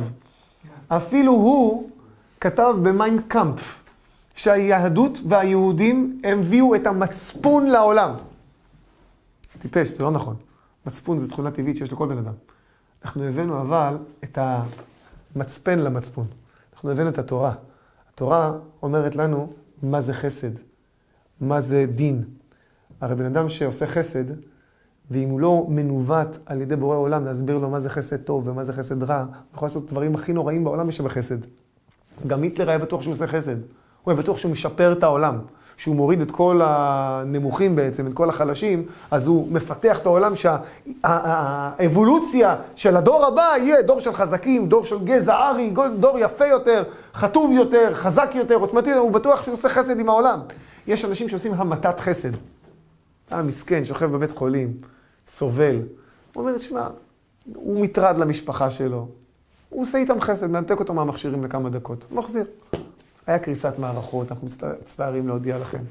אפילו הוא כתב במיינקאמפף שהיהדות והיהודים הביאו את המצפון לעולם. טיפש, זה לא נכון. מצפון זה תכונה טבעית שיש לכל בן אדם. אנחנו הבאנו אבל את המצפן למצפון. אנחנו הבאנו את התורה. התורה אומרת לנו מה זה חסד, מה זה דין. הרי בן אדם שעושה חסד, ואם הוא לא מנווט על ידי בורא עולם להסביר לו מה זה חסד טוב ומה זה חסד רע, הוא יכול לעשות דברים הכי נוראים בעולם בשבחסד. גם היטלר היה בטוח שהוא עושה חסד. הוא היה בטוח שהוא משפר את העולם. שהוא מוריד את כל הנמוכים בעצם, את כל החלשים, אז הוא מפתח את העולם שהאבולוציה של הדור הבא יהיה דור של חזקים, דור של גזע ארי, דור יפה יותר, חטוב יותר, חזק יותר, עוצמתי הוא בטוח שהוא עושה חסד עם העולם. יש אנשים שעושים המתת חסד. אה, מסכן, שוכב בבית חולים, סובל. הוא אומר, שמע, הוא מטרד למשפחה שלו. הוא עושה איתם חסד, מנתק אותו מהמכשירים לכמה דקות. מחזיר. היה קריסת מערכות, אנחנו מצטערים להודיע לכם.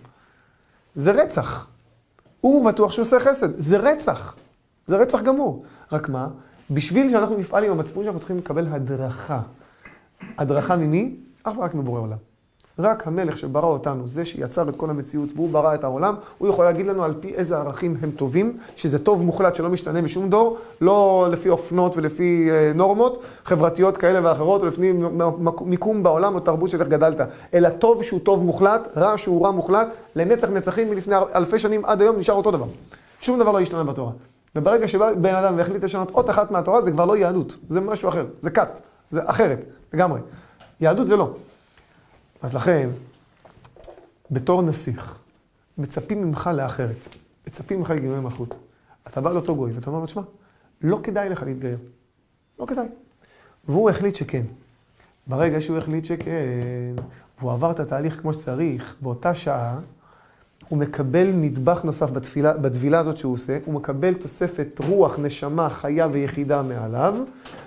זה רצח. הוא בטוח שהוא עושה חסד. זה רצח. זה רצח גמור. רק מה? בשביל שאנחנו נפעל עם המצפון שאנחנו צריכים לקבל הדרכה. הדרכה ממי? אך ורק מבורא עולם. רק המלך שברא אותנו, זה שיצר את כל המציאות והוא ברא את העולם, הוא יכול להגיד לנו על פי איזה ערכים הם טובים, שזה טוב מוחלט שלא משתנה בשום דור, לא לפי אופנות ולפי אה, נורמות חברתיות כאלה ואחרות, או לפי מיקום בעולם או תרבות של איך גדלת, אלא טוב שהוא טוב מוחלט, רע שהוא רע מוחלט, לנצח נצחים מלפני אלפי שנים עד היום נשאר אותו דבר. שום דבר לא השתנה בתורה. וברגע שבא בן אדם והחליט לשנות אות אחת מהתורה, זה כבר לא יהדות, זה משהו אחר, זה כת, זה אחרת, לגמרי. יהדות זה לא. אז לכן, בתור נסיך, מצפים ממך לאחרת. מצפים ממך לגילוי מלכות. אתה בא לאותו גוי ואתה אומר לו, תשמע, לא כדאי לך להתגייר. לא כדאי. והוא החליט שכן. ברגע שהוא החליט שכן, והוא עבר את התהליך כמו שצריך, באותה שעה, הוא מקבל נדבך נוסף בטבילה הזאת שהוא עושה, הוא מקבל תוספת רוח, נשמה, חיה ויחידה מעליו,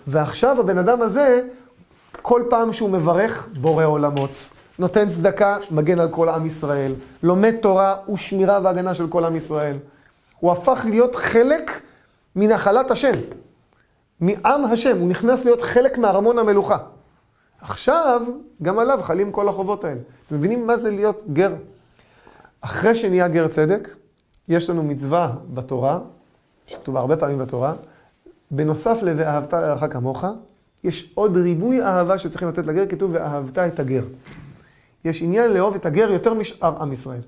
ועכשיו הבן אדם הזה, כל פעם שהוא מברך, בורא עולמות. נותן צדקה, מגן על כל עם ישראל. לומד תורה ושמירה והגנה של כל עם ישראל. הוא הפך להיות חלק מנחלת השם, מעם השם. הוא נכנס להיות חלק מארמון המלוכה. עכשיו, גם עליו חלים כל החובות האלה. אתם מבינים מה זה להיות גר? אחרי שנהיה גר צדק, יש לנו מצווה בתורה, שכתובה הרבה פעמים בתורה, בנוסף ל"ואהבת לרעך כמוך", יש עוד ריבוי אהבה שצריכים לתת לגר, כתוב "ואהבת את הגר". יש עניין לאהוב את הגר יותר משאר עם ישראל.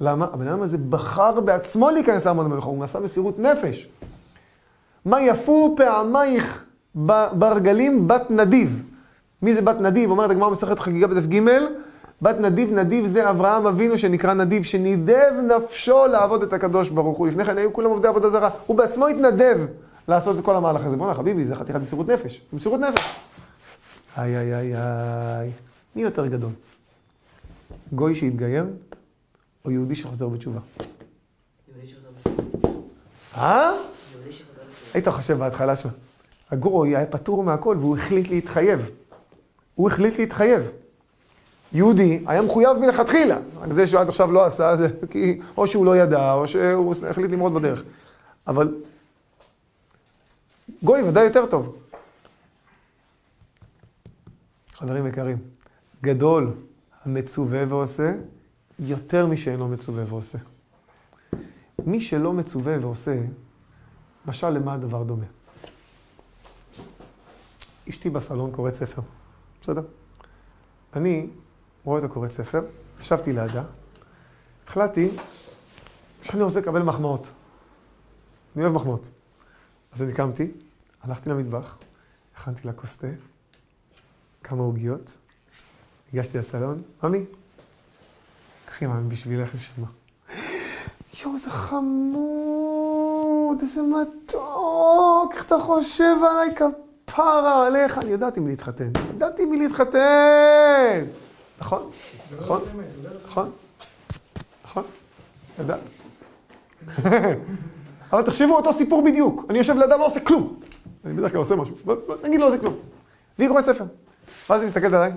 למה? הבן אדם הזה בחר בעצמו להיכנס לארמון המלוכה, הוא נעשה מסירות נפש. מה יפו פעמייך ברגלים בת נדיב. מי זה בת נדיב? אומרת הגמרא מסכת חגיגה בדף ג', בת נדיב, נדיב זה אברהם אבינו שנקרא נדיב, שנידב נפשו לעבוד את הקדוש ברוך הוא. לפני כן היו כולם עובדי עבודה זרה. הוא בעצמו התנדב לעשות את כל המהלך הזה. בוא'נה חביבי, זה חתיכת מסירות נפש. מסירות נפש. איי איי איי איי. מי יותר גדול? גוי שהתגייר, או יהודי שחוזר בתשובה? יהודי שחוזר בתשובה. אה? יהודי שחוזר בתשובה. היית חושב בהתחלה שמה. הגוי היה פטור מהכל והוא החליט להתחייב. הוא החליט להתחייב. יהודי היה מחויב מלכתחילה. רק זה שהוא עד עכשיו לא עשה, זה כי או שהוא לא ידע, או שהוא החליט למרוד בדרך. אבל גוי ודאי יותר טוב. חברים יקרים, גדול המצווה ועושה, יותר משאינו מצווה ועושה. מי שלא מצווה ועושה, משל למה הדבר דומה? אשתי בסלון קוראת ספר, בסדר? אני רואה אותה קוראת ספר, ישבתי לידה, החלטתי שאני רוצה לקבל מחמאות. אני אוהב מחמאות. אז אני קמתי, הלכתי למטבח, הכנתי לה כוס תה, כמה עוגיות, ניגשתי לסלון, ממי, קחי ממי בשבילך נשמה. יואו, זה חמוד, איזה מתוק, איך אתה חושב עליי כפרה עליך? אני ידעתי מי להתחתן, ידעתי מי להתחתן. נכון, נכון, נכון, נכון, ידעת. אבל תחשבו אותו סיפור בדיוק, אני יושב לידה, לא עושה כלום. אני בדרך כלל עושה משהו, נגיד לא עושה כלום. והיא קוראת ספר. ואז היא מסתכלת עליי,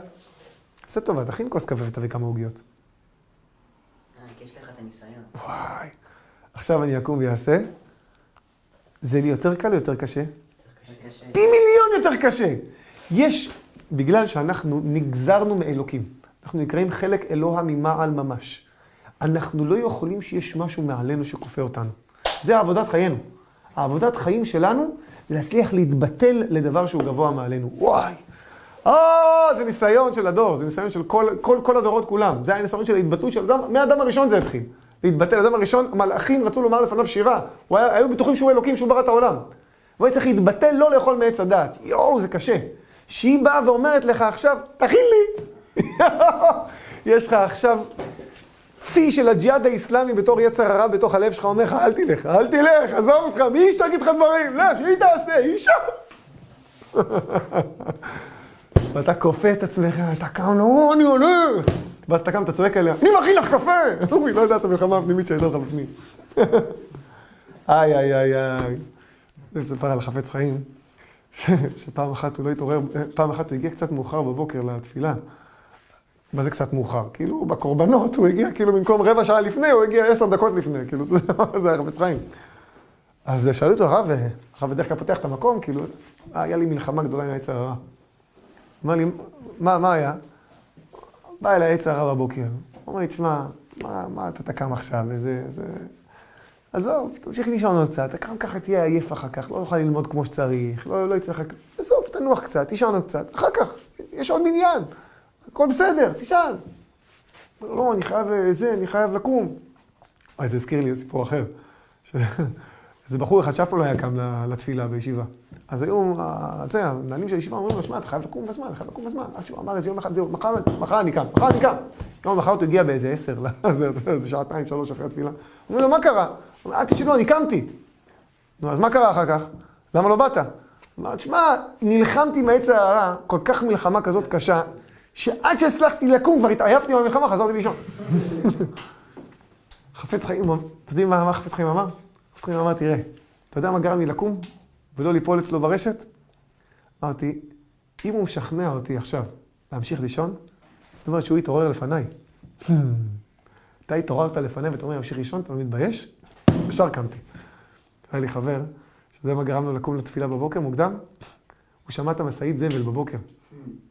עשה טובה, תכין כוס קפה ותביא כמה עוגיות. אה, כי יש לך את הניסיון. וואי. עכשיו אני אקום ויעשה. זה לי יותר קל או יותר קשה? פי מיליון יותר קשה. יש, בגלל שאנחנו נגזרנו מאלוקים. אנחנו נקראים חלק אלוה ממעל ממש. אנחנו לא יכולים שיש משהו מעלינו שכופה אותנו. זה עבודת חיינו. העבודת חיים שלנו, להצליח להתבטל לדבר שהוא גבוה מעלינו. וואי. אה, זה ניסיון של הדור, זה ניסיון של כל, כל, כל הדורות כולם. זה היה ניסיון של ההתבטאות של אדם, מהאדם הראשון זה התחיל. להתבטל, האדם הראשון, המלאכים רצו לומר לפניו שירה. היה, היו בטוחים שהוא אלוקים, שהוא ברא את העולם. והוא היה צריך להתבטל לא לאכול מעץ הדעת. יואו, זה קשה. שהיא באה ואומרת לך עכשיו, תכין לי. יש לך עכשיו צי של הג'יהאד האיסלאמי בתור יצר הרע בתוך הלב שלך, אומר לך, אל תלך, אל תלך, עזוב אותך, מי שתגיד לך דברים? לא, שהיא תעשה, שם. ואתה כופה את עצמך, אתה קם, לא, אני עולה. ואז אתה קם, אתה צועק עליה, אני מכין לך קפה! היא לא יודעת המלחמה הפנימית שהייתה לך בפנים. איי, איי, איי, איי. זה מספר על החפץ חיים, שפעם אחת הוא לא התעורר, פעם אחת הוא הגיע קצת מאוחר בבוקר לתפילה. מה זה קצת מאוחר? כאילו, בקורבנות הוא הגיע, כאילו, במקום רבע שעה לפני, הוא הגיע עשר דקות לפני, כאילו, זה היה חפץ חיים. אז שאלו אותו, הרב, הרב בדרך כלל פותח את המקום, כאילו, היה לי מלחמה גדולה עם היצר הרע. אמר לי, מה, מה היה? בא אליי היצר הרע בבוקר. הוא אומר לי, תשמע, מה, מה אתה תקם עכשיו, וזה, זה... עזוב, תמשיך לישון עוד קצת, אתה קם ככה תהיה עייף אחר כך, לא תוכל ללמוד כמו שצריך, לא, לא יצא לך... עזוב, תנוח קצת, תישן עוד קצת, אחר כך, יש עוד מניין, הכל בסדר, תישן. לא, אני חייב אה, זה, אני חייב לקום. אוי, זה הזכיר לי סיפור אחר. איזה בחור אחד שאף פעם לא היה קם לתפילה בישיבה. אז היו, ה- זה, המנהלים של הישיבה אומרים לו, שמע, אתה חייב לקום בזמן, אתה חייב לקום בזמן. עד שהוא אמר איזה יום אחד, זהו, מחר, מחר אני קם, מחר אני קם. יום למחרת הוא הגיע באיזה עשר, זה- זה שעתיים, שלוש אחרי התפילה. אומרים לו, מה קרה? הוא אומר, אל תשאלו, אני קמתי. נו, אז מה קרה אחר כך? למה לא באת? אמר, תשמע, נלחמתי עם העץ הרע, כל כך מלחמה כזאת קשה, שעד שהצלחתי לקום, כבר התעייפתי במלחמה, חזרתי לישון. חפץ חיים, אתם יודעים מה חפץ חיים אמר? חיים אמר, תראה, אתה יודע מה גרם לי לקום ולא ליפול אצלו ברשת? אמרתי, אם הוא משכנע אותי עכשיו להמשיך לישון, זאת אומרת שהוא התעורר לפניי. אתה התעוררת לפניי ואתה אומר, להמשיך לישון, אתה לא מתבייש? ישר קמתי. היה לי חבר, יודע מה גרם לו לקום לתפילה בבוקר מוקדם? הוא שמע את המשאית זבל בבוקר.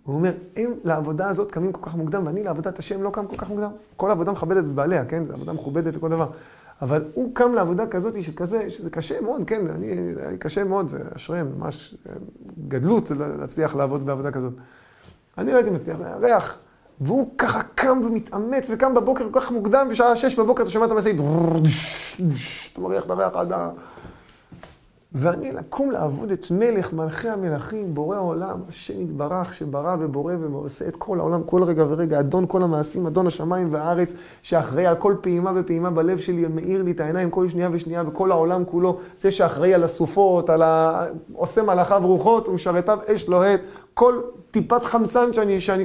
הוא אומר, הם לעבודה הזאת קמים כל כך מוקדם, ואני לעבודת השם לא קם כל כך מוקדם. כל עבודה מכבדת את בעליה, כן? זו עבודה מכובדת וכל דבר. אבל הוא קם לעבודה כזאת שכזה, שזה קשה מאוד, כן? אני, לי קשה מאוד, זה אשריהם, ממש גדלות להצליח לעבוד בעבודה כזאת. אני לא הייתי מצליח, זה היה ריח. והוא ככה קם ומתאמץ, וקם בבוקר כל כך מוקדם, בשעה שש בבוקר אתה שומע את המשאית, אתה מריח את הריח עד ה... ואני לקום לעבוד את מלך מלכי המלכים, בורא העולם, השם יתברך, שברא ובורא ועושה את כל העולם, כל רגע ורגע, אדון כל המעשים, אדון השמיים והארץ, שאחראי על כל פעימה ופעימה בלב שלי, מאיר לי את העיניים כל שנייה ושנייה, וכל העולם כולו, זה שאחראי על הסופות, על ה... עושה מלאכיו רוחות ומשרתיו אש לוהט, כל טיפת חמצן שאני, שאני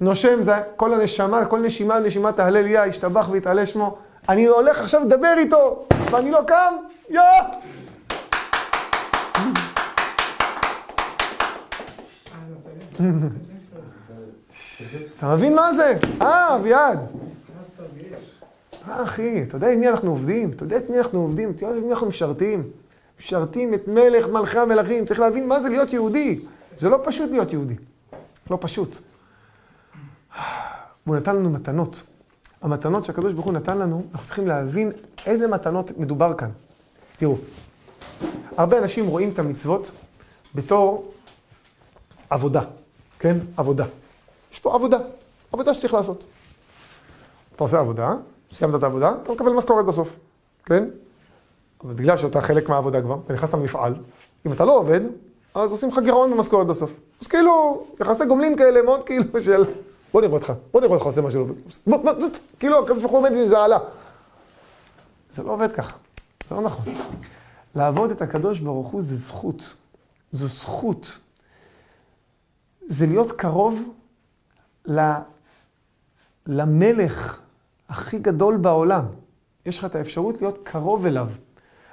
נושם, זה כל הנשמה, כל נשימה, נשימה תהלל יה, ישתבח ויתעלה שמו. אני הולך עכשיו לדבר איתו, ואני לא קם, יא! אתה מבין מה זה? אה, אביעד. אה, אחי, אתה יודע עם מי אנחנו עובדים? אתה יודע את מי אנחנו עובדים? אתה יודע את מי אנחנו משרתים? משרתים את מלך מלכי המלכים. צריך להבין מה זה להיות יהודי. זה לא פשוט להיות יהודי. לא פשוט. הוא נתן לנו מתנות. המתנות שהקדוש ברוך הוא נתן לנו, אנחנו צריכים להבין איזה מתנות מדובר כאן. תראו, הרבה אנשים רואים את המצוות בתור עבודה, כן? עבודה. יש פה עבודה, עבודה שצריך לעשות. אתה עושה עבודה, סיימת את העבודה, אתה מקבל משכורת בסוף, כן? אבל בגלל שאתה חלק מהעבודה כבר, אתה נכנסת למפעל, אם אתה לא עובד, אז עושים לך גירעון במשכורת בסוף. אז כאילו, יחסי גומלין כאלה מאוד כאילו של... בוא נראה אותך, בוא נראה אותך עושה משהו. בוא, בוא, בוא, כאילו, הקדוש ברוך הוא עומד עם זה עלה. זה לא עובד ככה, זה לא נכון. לעבוד את הקדוש ברוך הוא זה זכות. זו זכות. זה להיות קרוב ל... למלך הכי גדול בעולם. יש לך את האפשרות להיות קרוב אליו.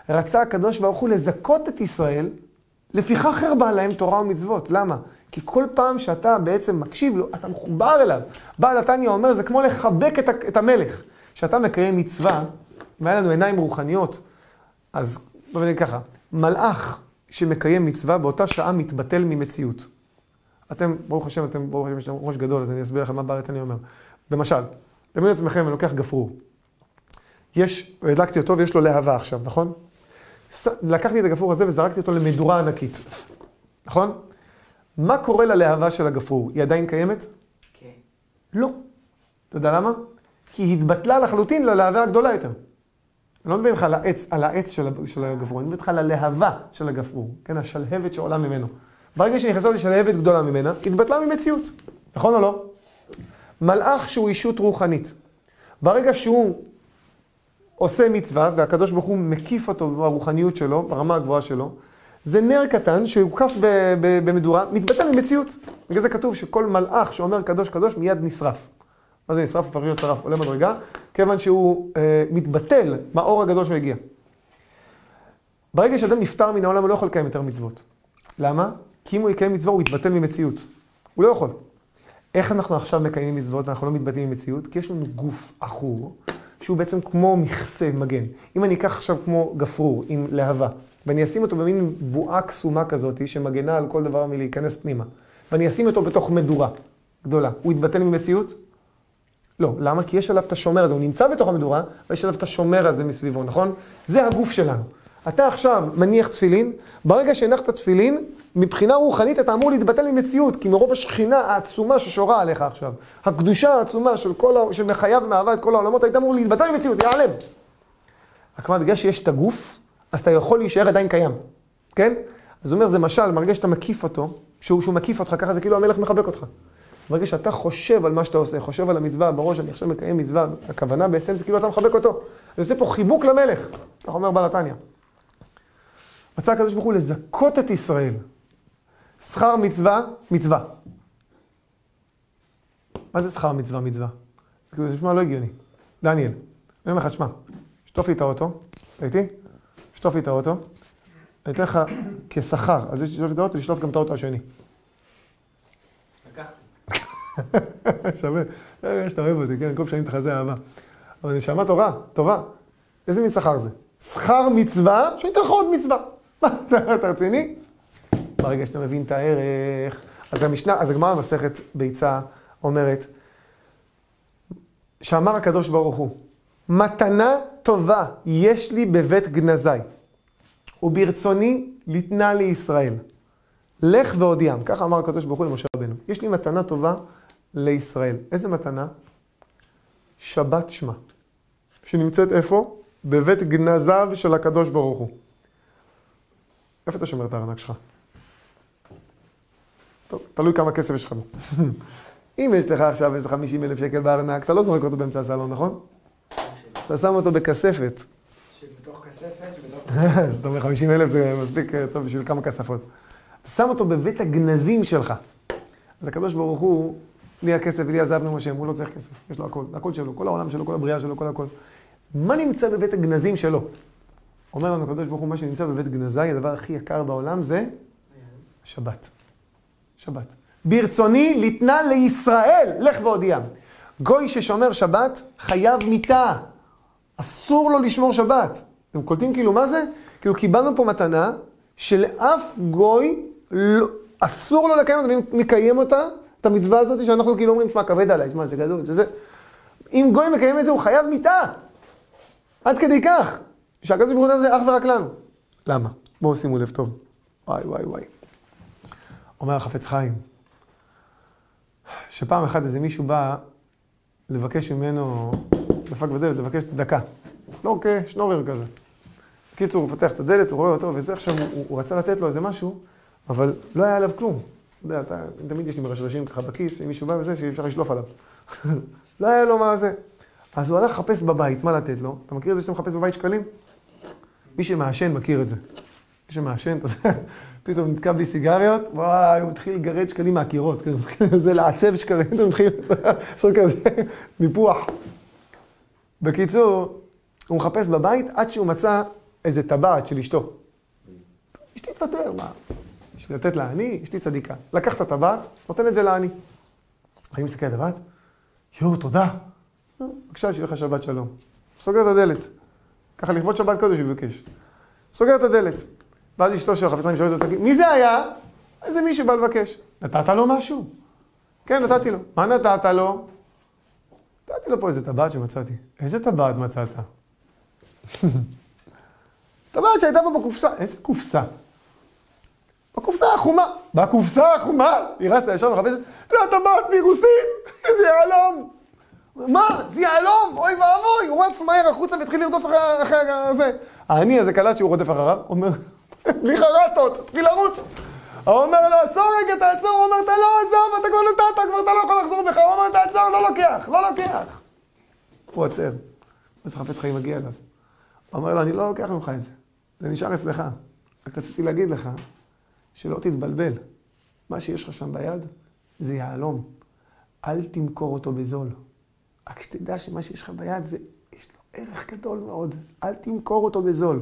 רצה הקדוש ברוך הוא לזכות את ישראל, לפיכך הרבה להם תורה ומצוות. למה? כי כל פעם שאתה בעצם מקשיב לו, אתה מחובר אליו. בעל התניא אומר, זה כמו לחבק את, את המלך. כשאתה מקיים מצווה, אם היה לנו עיניים רוחניות, אז בוא נגיד ככה, מלאך שמקיים מצווה באותה שעה מתבטל ממציאות. אתם, ברוך השם, אתם, ברוך השם, יש לכם ראש גדול, אז אני אסביר לכם מה בעל התניא אומר. למשל, דמיינו לעצמכם, אני לוקח גפרור. יש, הדלקתי אותו ויש לו להבה עכשיו, נכון? לקחתי את הגפרור הזה וזרקתי אותו למדורה ענקית, נכון? מה קורה ללהבה של הגפרור? היא עדיין קיימת? כן. לא. אתה יודע למה? כי היא התבטלה לחלוטין ללהבה הגדולה יותר. אני לא מדבר איתך על העץ, על העץ של, של הגפרור, אני מדבר איתך על הלהבה של הגפרור, כן, השלהבת שעולה ממנו. ברגע שנכנסה לשלהבת גדולה ממנה, התבטלה ממציאות, נכון או לא? מלאך שהוא אישות רוחנית, ברגע שהוא עושה מצווה, והקדוש ברוך הוא מקיף אותו ברוחניות שלו, ברמה הגבוהה שלו, זה נר קטן שהוקף במדורה, מתבטל ממציאות. בגלל זה כתוב שכל מלאך שאומר קדוש קדוש מיד נשרף. מה זה נשרף הופך להיות שרף, עולה מדרגה, כיוון שהוא אה, מתבטל מהאור הגדול שהגיע. ברגע שאדם נפטר מן העולם, הוא לא יכול לקיים יותר מצוות. למה? כי אם הוא יקיים מצווה, הוא יתבטל ממציאות. הוא לא יכול. איך אנחנו עכשיו מקיימים מצוות ואנחנו לא מתבטלים ממציאות? כי יש לנו גוף עכור, שהוא בעצם כמו מכסה מגן. אם אני אקח עכשיו כמו גפרור עם להבה, ואני אשים אותו במין בועה קסומה כזאת, שמגנה על כל דבר מלהיכנס פנימה, ואני אשים אותו בתוך מדורה גדולה, הוא יתבטל ממציאות? לא. למה? כי יש עליו את השומר הזה, הוא נמצא בתוך המדורה, ויש עליו את השומר הזה מסביבו, נכון? זה הגוף שלנו. אתה עכשיו מניח תפילין, ברגע שהנחת תפילין, מבחינה רוחנית אתה אמור להתבטל ממציאות, כי מרוב השכינה העצומה ששורה עליך עכשיו, הקדושה העצומה של כל, ה... שמחיה ומהווה את כל העולמות, היית אמור להתבטל ממציאות. רק מה, בגלל שיש את הגוף, אז אתה יכול להישאר עדיין קיים, כן? אז הוא אומר, זה משל, ברגע שאתה מקיף אותו, שהוא, שהוא מקיף אותך, ככה זה כאילו המלך מחבק אותך. ברגע שאתה חושב על מה שאתה עושה, חושב על המצווה בראש, אני עכשיו מקיים מצווה, הכוונה בעצם זה כאילו אתה מחבק אותו. אני עושה פה חיבוק למלך, כך אומר בעל התניא. רצה הקדוש ברוך הוא לזכות את ישראל. שכר מצווה, מצווה. מה זה שכר מצווה, מצווה? זה נשמע לא הגיוני. דניאל, אני אומר לך, תשמע, שטוף לי את האוטו, ראיתי? שטוף לי את האוטו, אני אתן לך כשכר, אז יש לשטוף לי את האוטו, לשטוף גם את האוטו השני. לקחתי. שווה, אה, שאתה אוהב אותי, כן, כל שנים תחזה אהבה. אבל נשמה תורה, טובה. איזה מין שכר זה? שכר מצווה, שאני אתן לך עוד מצווה. מה, אתה רציני? ברגע שאתה מבין את הערך, אז המשנה, אז הגמרא במסכת ביצה אומרת, שאמר הקדוש ברוך הוא, מתנה טובה יש לי בבית גנזי, וברצוני ליתנה לישראל. לך והודיעם, ככה אמר הקדוש ברוך הוא למשה רבנו. יש לי מתנה טובה לישראל. איזה מתנה? שבת שמה. שנמצאת איפה? בבית גנזיו של הקדוש ברוך הוא. איפה אתה שומר את הארנק שלך? טוב, תלוי כמה כסף יש לך. אם יש לך עכשיו איזה 50 אלף שקל בארנק, אתה לא זורק אותו באמצע הסלון, נכון? אתה שם אותו בכספת. שבתוך כספת, שבתוך... אתה אומר 50 אלף זה מספיק אה, טוב בשביל כמה כספות. אתה שם אותו בבית הגנזים שלך. אז הקדוש ברוך הוא, לי הכסף ולי עזבנו השם, הוא לא צריך כסף, יש לו הכל, הכל שלו, כל העולם שלו, כל הבריאה שלו, כל הכל. מה נמצא בבית הגנזים שלו? אומר לנו הקדוש ברוך הוא, מה שנמצא בבית גנזי, הדבר הכי יקר בעולם זה שבת. שבת. ברצוני ליתנה לישראל, לך והודיעם. גוי ששומר שבת חייב מיתה. אסור לו לשמור שבת. אתם קולטים כאילו מה זה? כאילו קיבלנו פה מתנה שלאף גוי לא, אסור לו לקיים אותה, ואם מקיים אותה, את המצווה הזאת שאנחנו כאילו אומרים, שמע, כבד עליי, שמע, זה גדול, זה. אם גוי מקיים את זה, הוא חייב מיתה. עד כדי כך, שהקדוש ברוך הוא זה אך ורק לנו. למה? בואו שימו לב טוב. וואי, וואי, וואי. אומר החפץ חיים, שפעם אחת איזה מישהו בא לבקש ממנו, דפק בדלת, לבקש צדקה. סנורקה, שנורר כזה. בקיצור, הוא פותח את הדלת, הוא רואה אותו, וזה עכשיו, הוא, הוא רצה לתת לו איזה משהו, אבל לא היה עליו כלום. אתה יודע, אתה, תמיד יש לי מרשרשים ככה בכיס, אם מישהו בא וזה, שאי אפשר לשלוף עליו. לא היה לו מה זה. אז הוא הלך לחפש בבית, מה לתת לו? אתה מכיר את זה שאתה מחפש בבית שקלים? מי שמעשן מכיר את זה. שמעשן, אתה יודע, פתאום נתקע בלי סיגריות, וואי, הוא מתחיל לגרד שקלים מהקירות, כזה, זה לעצב שקלים, הוא מתחיל לעשות כזה ניפוח. בקיצור, הוא מחפש בבית עד שהוא מצא איזה טבעת של אשתו. אשתי תוותר, מה? בשביל לתת לעני, אשתי צדיקה. לקח את הטבעת, נותן את זה לעני. אני מסתכל על הטבעת, יואו, תודה. בבקשה, שיהיה לך שבת שלום. סוגר את הדלת. ככה לכבוד שבת קודש הוא מבקש. סוגר את הדלת. ואז אשתו של חיים שואלת אותו, מי זה היה? איזה מישהו בא לבקש. נתת לו משהו? כן, נתתי לו. מה נתת לו? נתתי לו פה איזה טבעת שמצאתי. איזה טבעת מצאת? טבעת שהייתה פה בקופסה. איזה קופסה? בקופסה החומה. בקופסה החומה? היא רצה ישר מחפשת, זה הטבעת מאירוסין, איזה יהלום. מה? זה יהלום? אוי ואבוי! הוא רץ מהר החוצה והתחיל לרדוף אחרי זה. העני הזה קלט שהוא רודף אחריו, אומר, בלי חרטות, התחיל לרוץ. הוא אומר לו, עצור רגע, תעצור, הוא אומר, אתה לא עזוב, אתה כבר נתת, כבר אתה לא יכול לחזור בך, הוא אומר, תעצור, לא לוקח, לא לוקח. הוא עוצר. אז חפץ חיים מגיע אליו. הוא אומר לו, אני לא לוקח ממך את זה, זה נשאר אצלך. רק רציתי להגיד לך, שלא תתבלבל. מה שיש לך שם ביד, זה יהלום. אל תמכור אותו בזול. רק שתדע שמה שיש לך ביד, זה, יש לו ערך גדול מאוד. אל תמכור אותו בזול.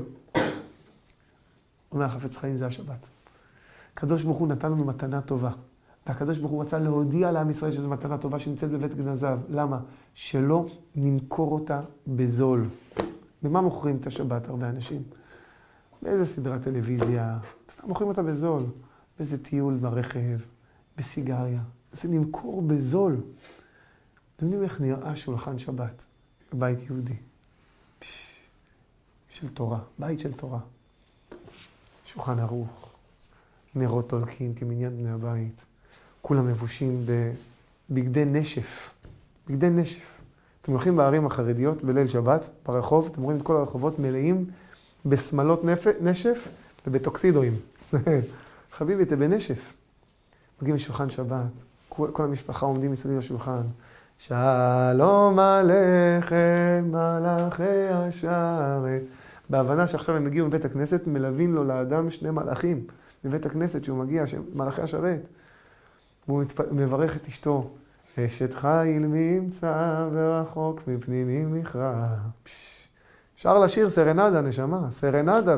אומר החפץ חיים זה השבת. הקדוש ברוך הוא נתן לנו מתנה טובה. והקדוש ברוך הוא רצה להודיע לעם ישראל שזו מתנה טובה שנמצאת בבית גנזיו. למה? שלא נמכור אותה בזול. במה מוכרים את השבת הרבה אנשים? באיזה סדרת טלוויזיה? סתם מוכרים אותה בזול. באיזה טיול ברכב, בסיגריה. זה נמכור בזול. אתם יודעים איך נראה שולחן שבת בבית יהודי? של תורה, בית של תורה. שולחן ערוך, נרות דולקים כמניין בני הבית. כולם לבושים בבגדי נשף. בגדי נשף. אתם הולכים בערים החרדיות בליל שבת, ברחוב, אתם רואים את כל הרחובות מלאים בשמלות נשף ובטוקסידואים. חביבי, אתה בנשף. מגיעים לשולחן שבת, כל, המשפחה עומדים מסביב לשולחן. שלום עליכם, מלאכי השרת. בהבנה שעכשיו הם הגיעו מבית הכנסת, מלווים לו לאדם שני מלאכים מבית הכנסת שהוא מגיע, מלאכי השרת. והוא מתפ... מברך את אשתו, אשת חיל מי ימצא ורחוק מפנינים מכרע. אפשר לשיר סרנדה, נשמה, סרנדה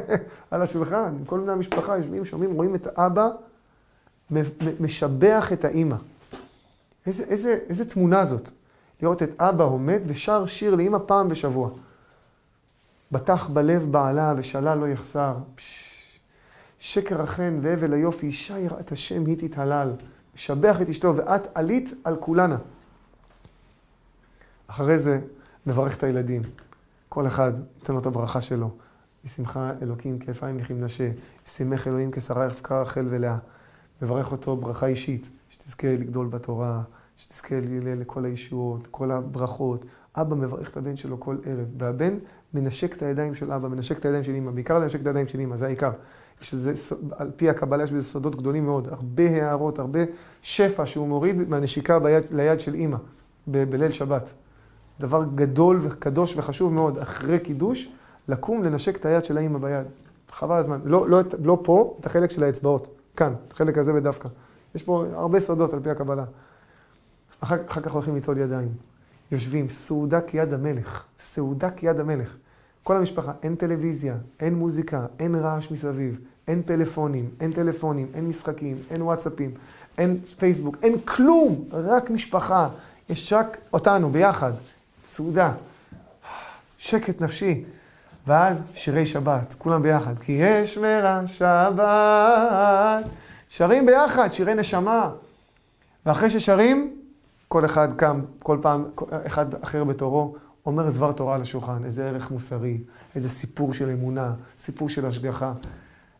על השולחן, כל בני המשפחה יושבים, שומעים, רואים את האבא משבח את האימא. איזה, איזה, איזה תמונה זאת, לראות את אבא עומד ושר שיר לאימא פעם בשבוע. בטח בלב בעלה ושלל לא יחסר. שקר החן והבל היופי, אישה יראת השם היא תתהלל. משבח את אשתו, ואת עלית על כולנה. אחרי זה, מברך את הילדים. כל אחד נותן לו את הברכה שלו. ישמחה אלוקים כאפיים וכמנשה, ישימך אלוהים כשרה יפקר רחל ולאה. מברך אותו ברכה אישית, שתזכה לגדול בתורה, שתזכה לכל הישועות, לכל הברכות. אבא מברך את הבן שלו כל ערב, והבן מנשק את הידיים של אבא, מנשק את הידיים של אמא, בעיקר לנשק את הידיים של אמא, זה העיקר. שזה, על פי הקבלה יש בזה סודות גדולים מאוד, הרבה הערות, הרבה שפע שהוא מוריד מהנשיקה ביד, ליד של אמא, ב- בליל שבת. דבר גדול וקדוש וחשוב מאוד, אחרי קידוש, לקום לנשק את היד של האמא ביד. חבל הזמן. לא, לא, לא פה, את החלק של האצבעות. כאן, את החלק הזה ודווקא. יש פה הרבה סודות על פי הקבלה. אחר, אחר כך הולכים ליטול ידיים. יושבים, סעודה כיד המלך. סעודה כיד המלך. כל המשפחה, אין טלוויזיה, אין מוזיקה, אין רעש מסביב, אין פלאפונים, אין טלפונים, אין משחקים, אין וואטסאפים, אין פייסבוק, אין כלום, רק משפחה. יש רק אותנו ביחד. סעודה. שקט נפשי. ואז שירי שבת, כולם ביחד. כי יש מרע שבת. שרים ביחד, שירי נשמה. ואחרי ששרים, כל אחד קם, כל פעם, אחד אחר בתורו, אומר דבר תורה על השולחן. איזה ערך מוסרי, איזה סיפור של אמונה, סיפור של השגחה.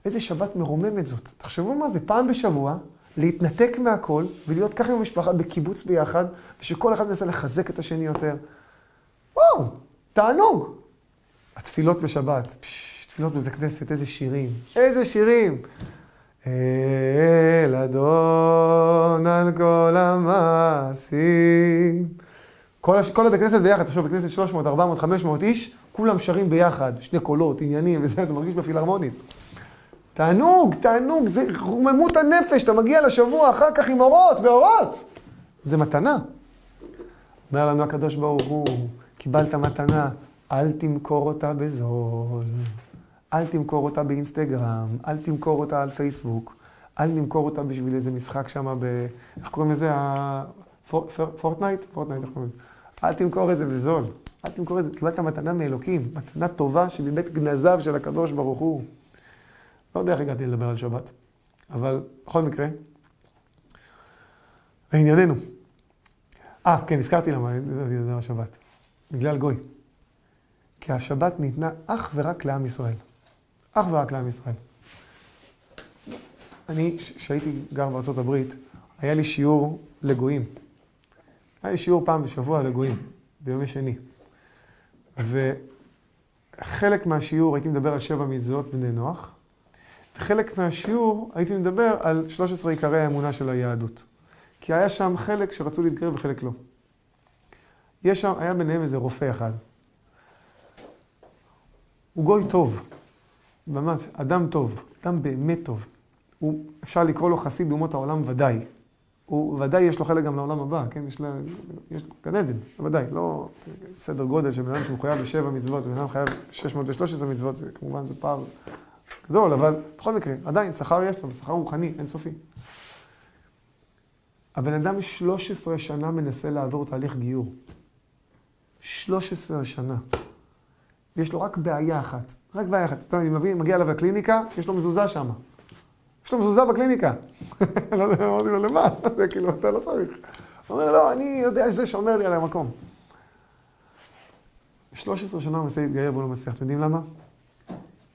איזה שבת מרוממת זאת. תחשבו מה זה, פעם בשבוע, להתנתק מהכל ולהיות ככה עם המשפחה בקיבוץ ביחד, ושכל אחד מנסה לחזק את השני יותר. וואו, תענוג. התפילות בשבת, פש, תפילות בבית הכנסת, איזה שירים, איזה שירים. אל אדון על כל המעשים. כל, כל הבית כנסת ביחד, תחשוב, בית כנסת 300, 400, 500 איש, כולם שרים ביחד, שני קולות, עניינים וזה, אתה מרגיש בפילהרמונית. תענוג, תענוג, זה רוממות הנפש, אתה מגיע לשבוע אחר כך עם אורות ואורות. זה מתנה. אומר לנו הקדוש ברוך הוא, קיבלת מתנה, אל תמכור אותה בזול, אל תמכור אותה באינסטגרם, אל תמכור אותה על פייסבוק, אל תמכור אותה בשביל איזה משחק שם ב... איך קוראים לזה? פורטנייט? פורטנייט, איך קוראים לזה? אל תמכור את זה בזול. אל תמכור את זה, קיבלת מתנה מאלוקים, מתנה טובה שבבית גנזיו של הקדוש ברוך הוא. לא יודע איך הגעתי לדבר על שבת, אבל בכל מקרה, לענייננו. אה, כן, הזכרתי למה אני לדבר על שבת. בגלל גוי. כי השבת ניתנה אך ורק לעם ישראל. אך ורק לעם ישראל. אני, כשהייתי גר בארצות הברית, היה לי שיעור לגויים. היה לי שיעור פעם בשבוע לגויים, ביומי שני. וחלק מהשיעור הייתי מדבר על שבע מצוות בני נוח, וחלק מהשיעור הייתי מדבר על 13 עיקרי האמונה של היהדות. כי היה שם חלק שרצו להתגר וחלק לא. יש שם, היה ביניהם איזה רופא אחד. הוא גוי טוב, באמת, אדם טוב, אדם באמת טוב. הוא, אפשר לקרוא לו חסיד אומות העולם ודאי. הוא ודאי יש לו חלק גם לעולם הבא, כן? יש לו, יש לו גן עדן, ודאי, לא סדר גודל של בן אדם שמחויב בשבע מצוות, ובן אדם חייב 613 מצוות, זה כמובן זה פער גדול, אבל בכל מקרה, עדיין, שכר יש לו, שכר רוחני, אינסופי. הבן אדם 13 שנה מנסה לעבור תהליך גיור. 13 שנה. יש לו רק בעיה אחת, רק בעיה אחת. אתה מבין, מגיע אליו לקליניקה, יש לו מזוזה שם. יש לו מזוזה בקליניקה. לא יודע, אמרתי לו, למה? זה כאילו, אתה לא צריך. הוא אומר, לא, אני יודע שזה שומר לי על המקום. 13 שנה הוא מנסה להתגייר והוא לא מצליח. אתם יודעים למה?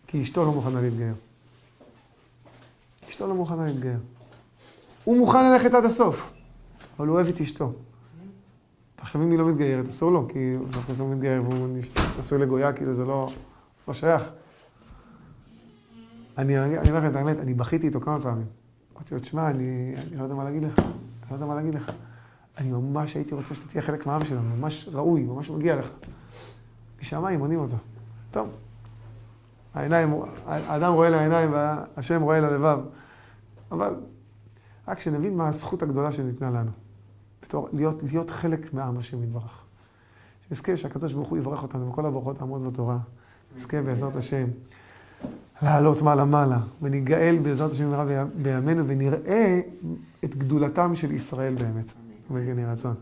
כי אשתו לא מוכנה להתגייר. אשתו לא מוכנה להתגייר. הוא מוכן ללכת עד הסוף, אבל הוא אוהב את אשתו. עכשיו אם היא לא מתגיירת, אסור לו, כי בסוף הוא מתגייר והוא נשוי לגויה, כאילו זה לא, לא שייך. אני, אומר לכם את האמת, אני בכיתי איתו כמה פעמים. אמרתי לו, תשמע, אני, אני לא יודע מה להגיד לך, אני לא יודע מה להגיד לך. אני ממש הייתי רוצה שאתה תהיה חלק מהעם שלנו, ממש ראוי, ממש מגיע לך. משמיים מונים אותו. טוב, העיניים, האדם רואה לעיניים והשם רואה ללבב. אבל רק שנבין מה הזכות הגדולה שניתנה לנו. בתור, להיות, להיות חלק מהעם השם יתברך. שנזכה שהקדוש ברוך הוא יברך אותנו בכל הברכות העמוד בתורה. נזכה בעזרת השם לעלות מעלה-מעלה, וניגאל בעזרת השם במהרה בימינו, ונראה את גדולתם של ישראל באמת. אמן כן יהי רצון.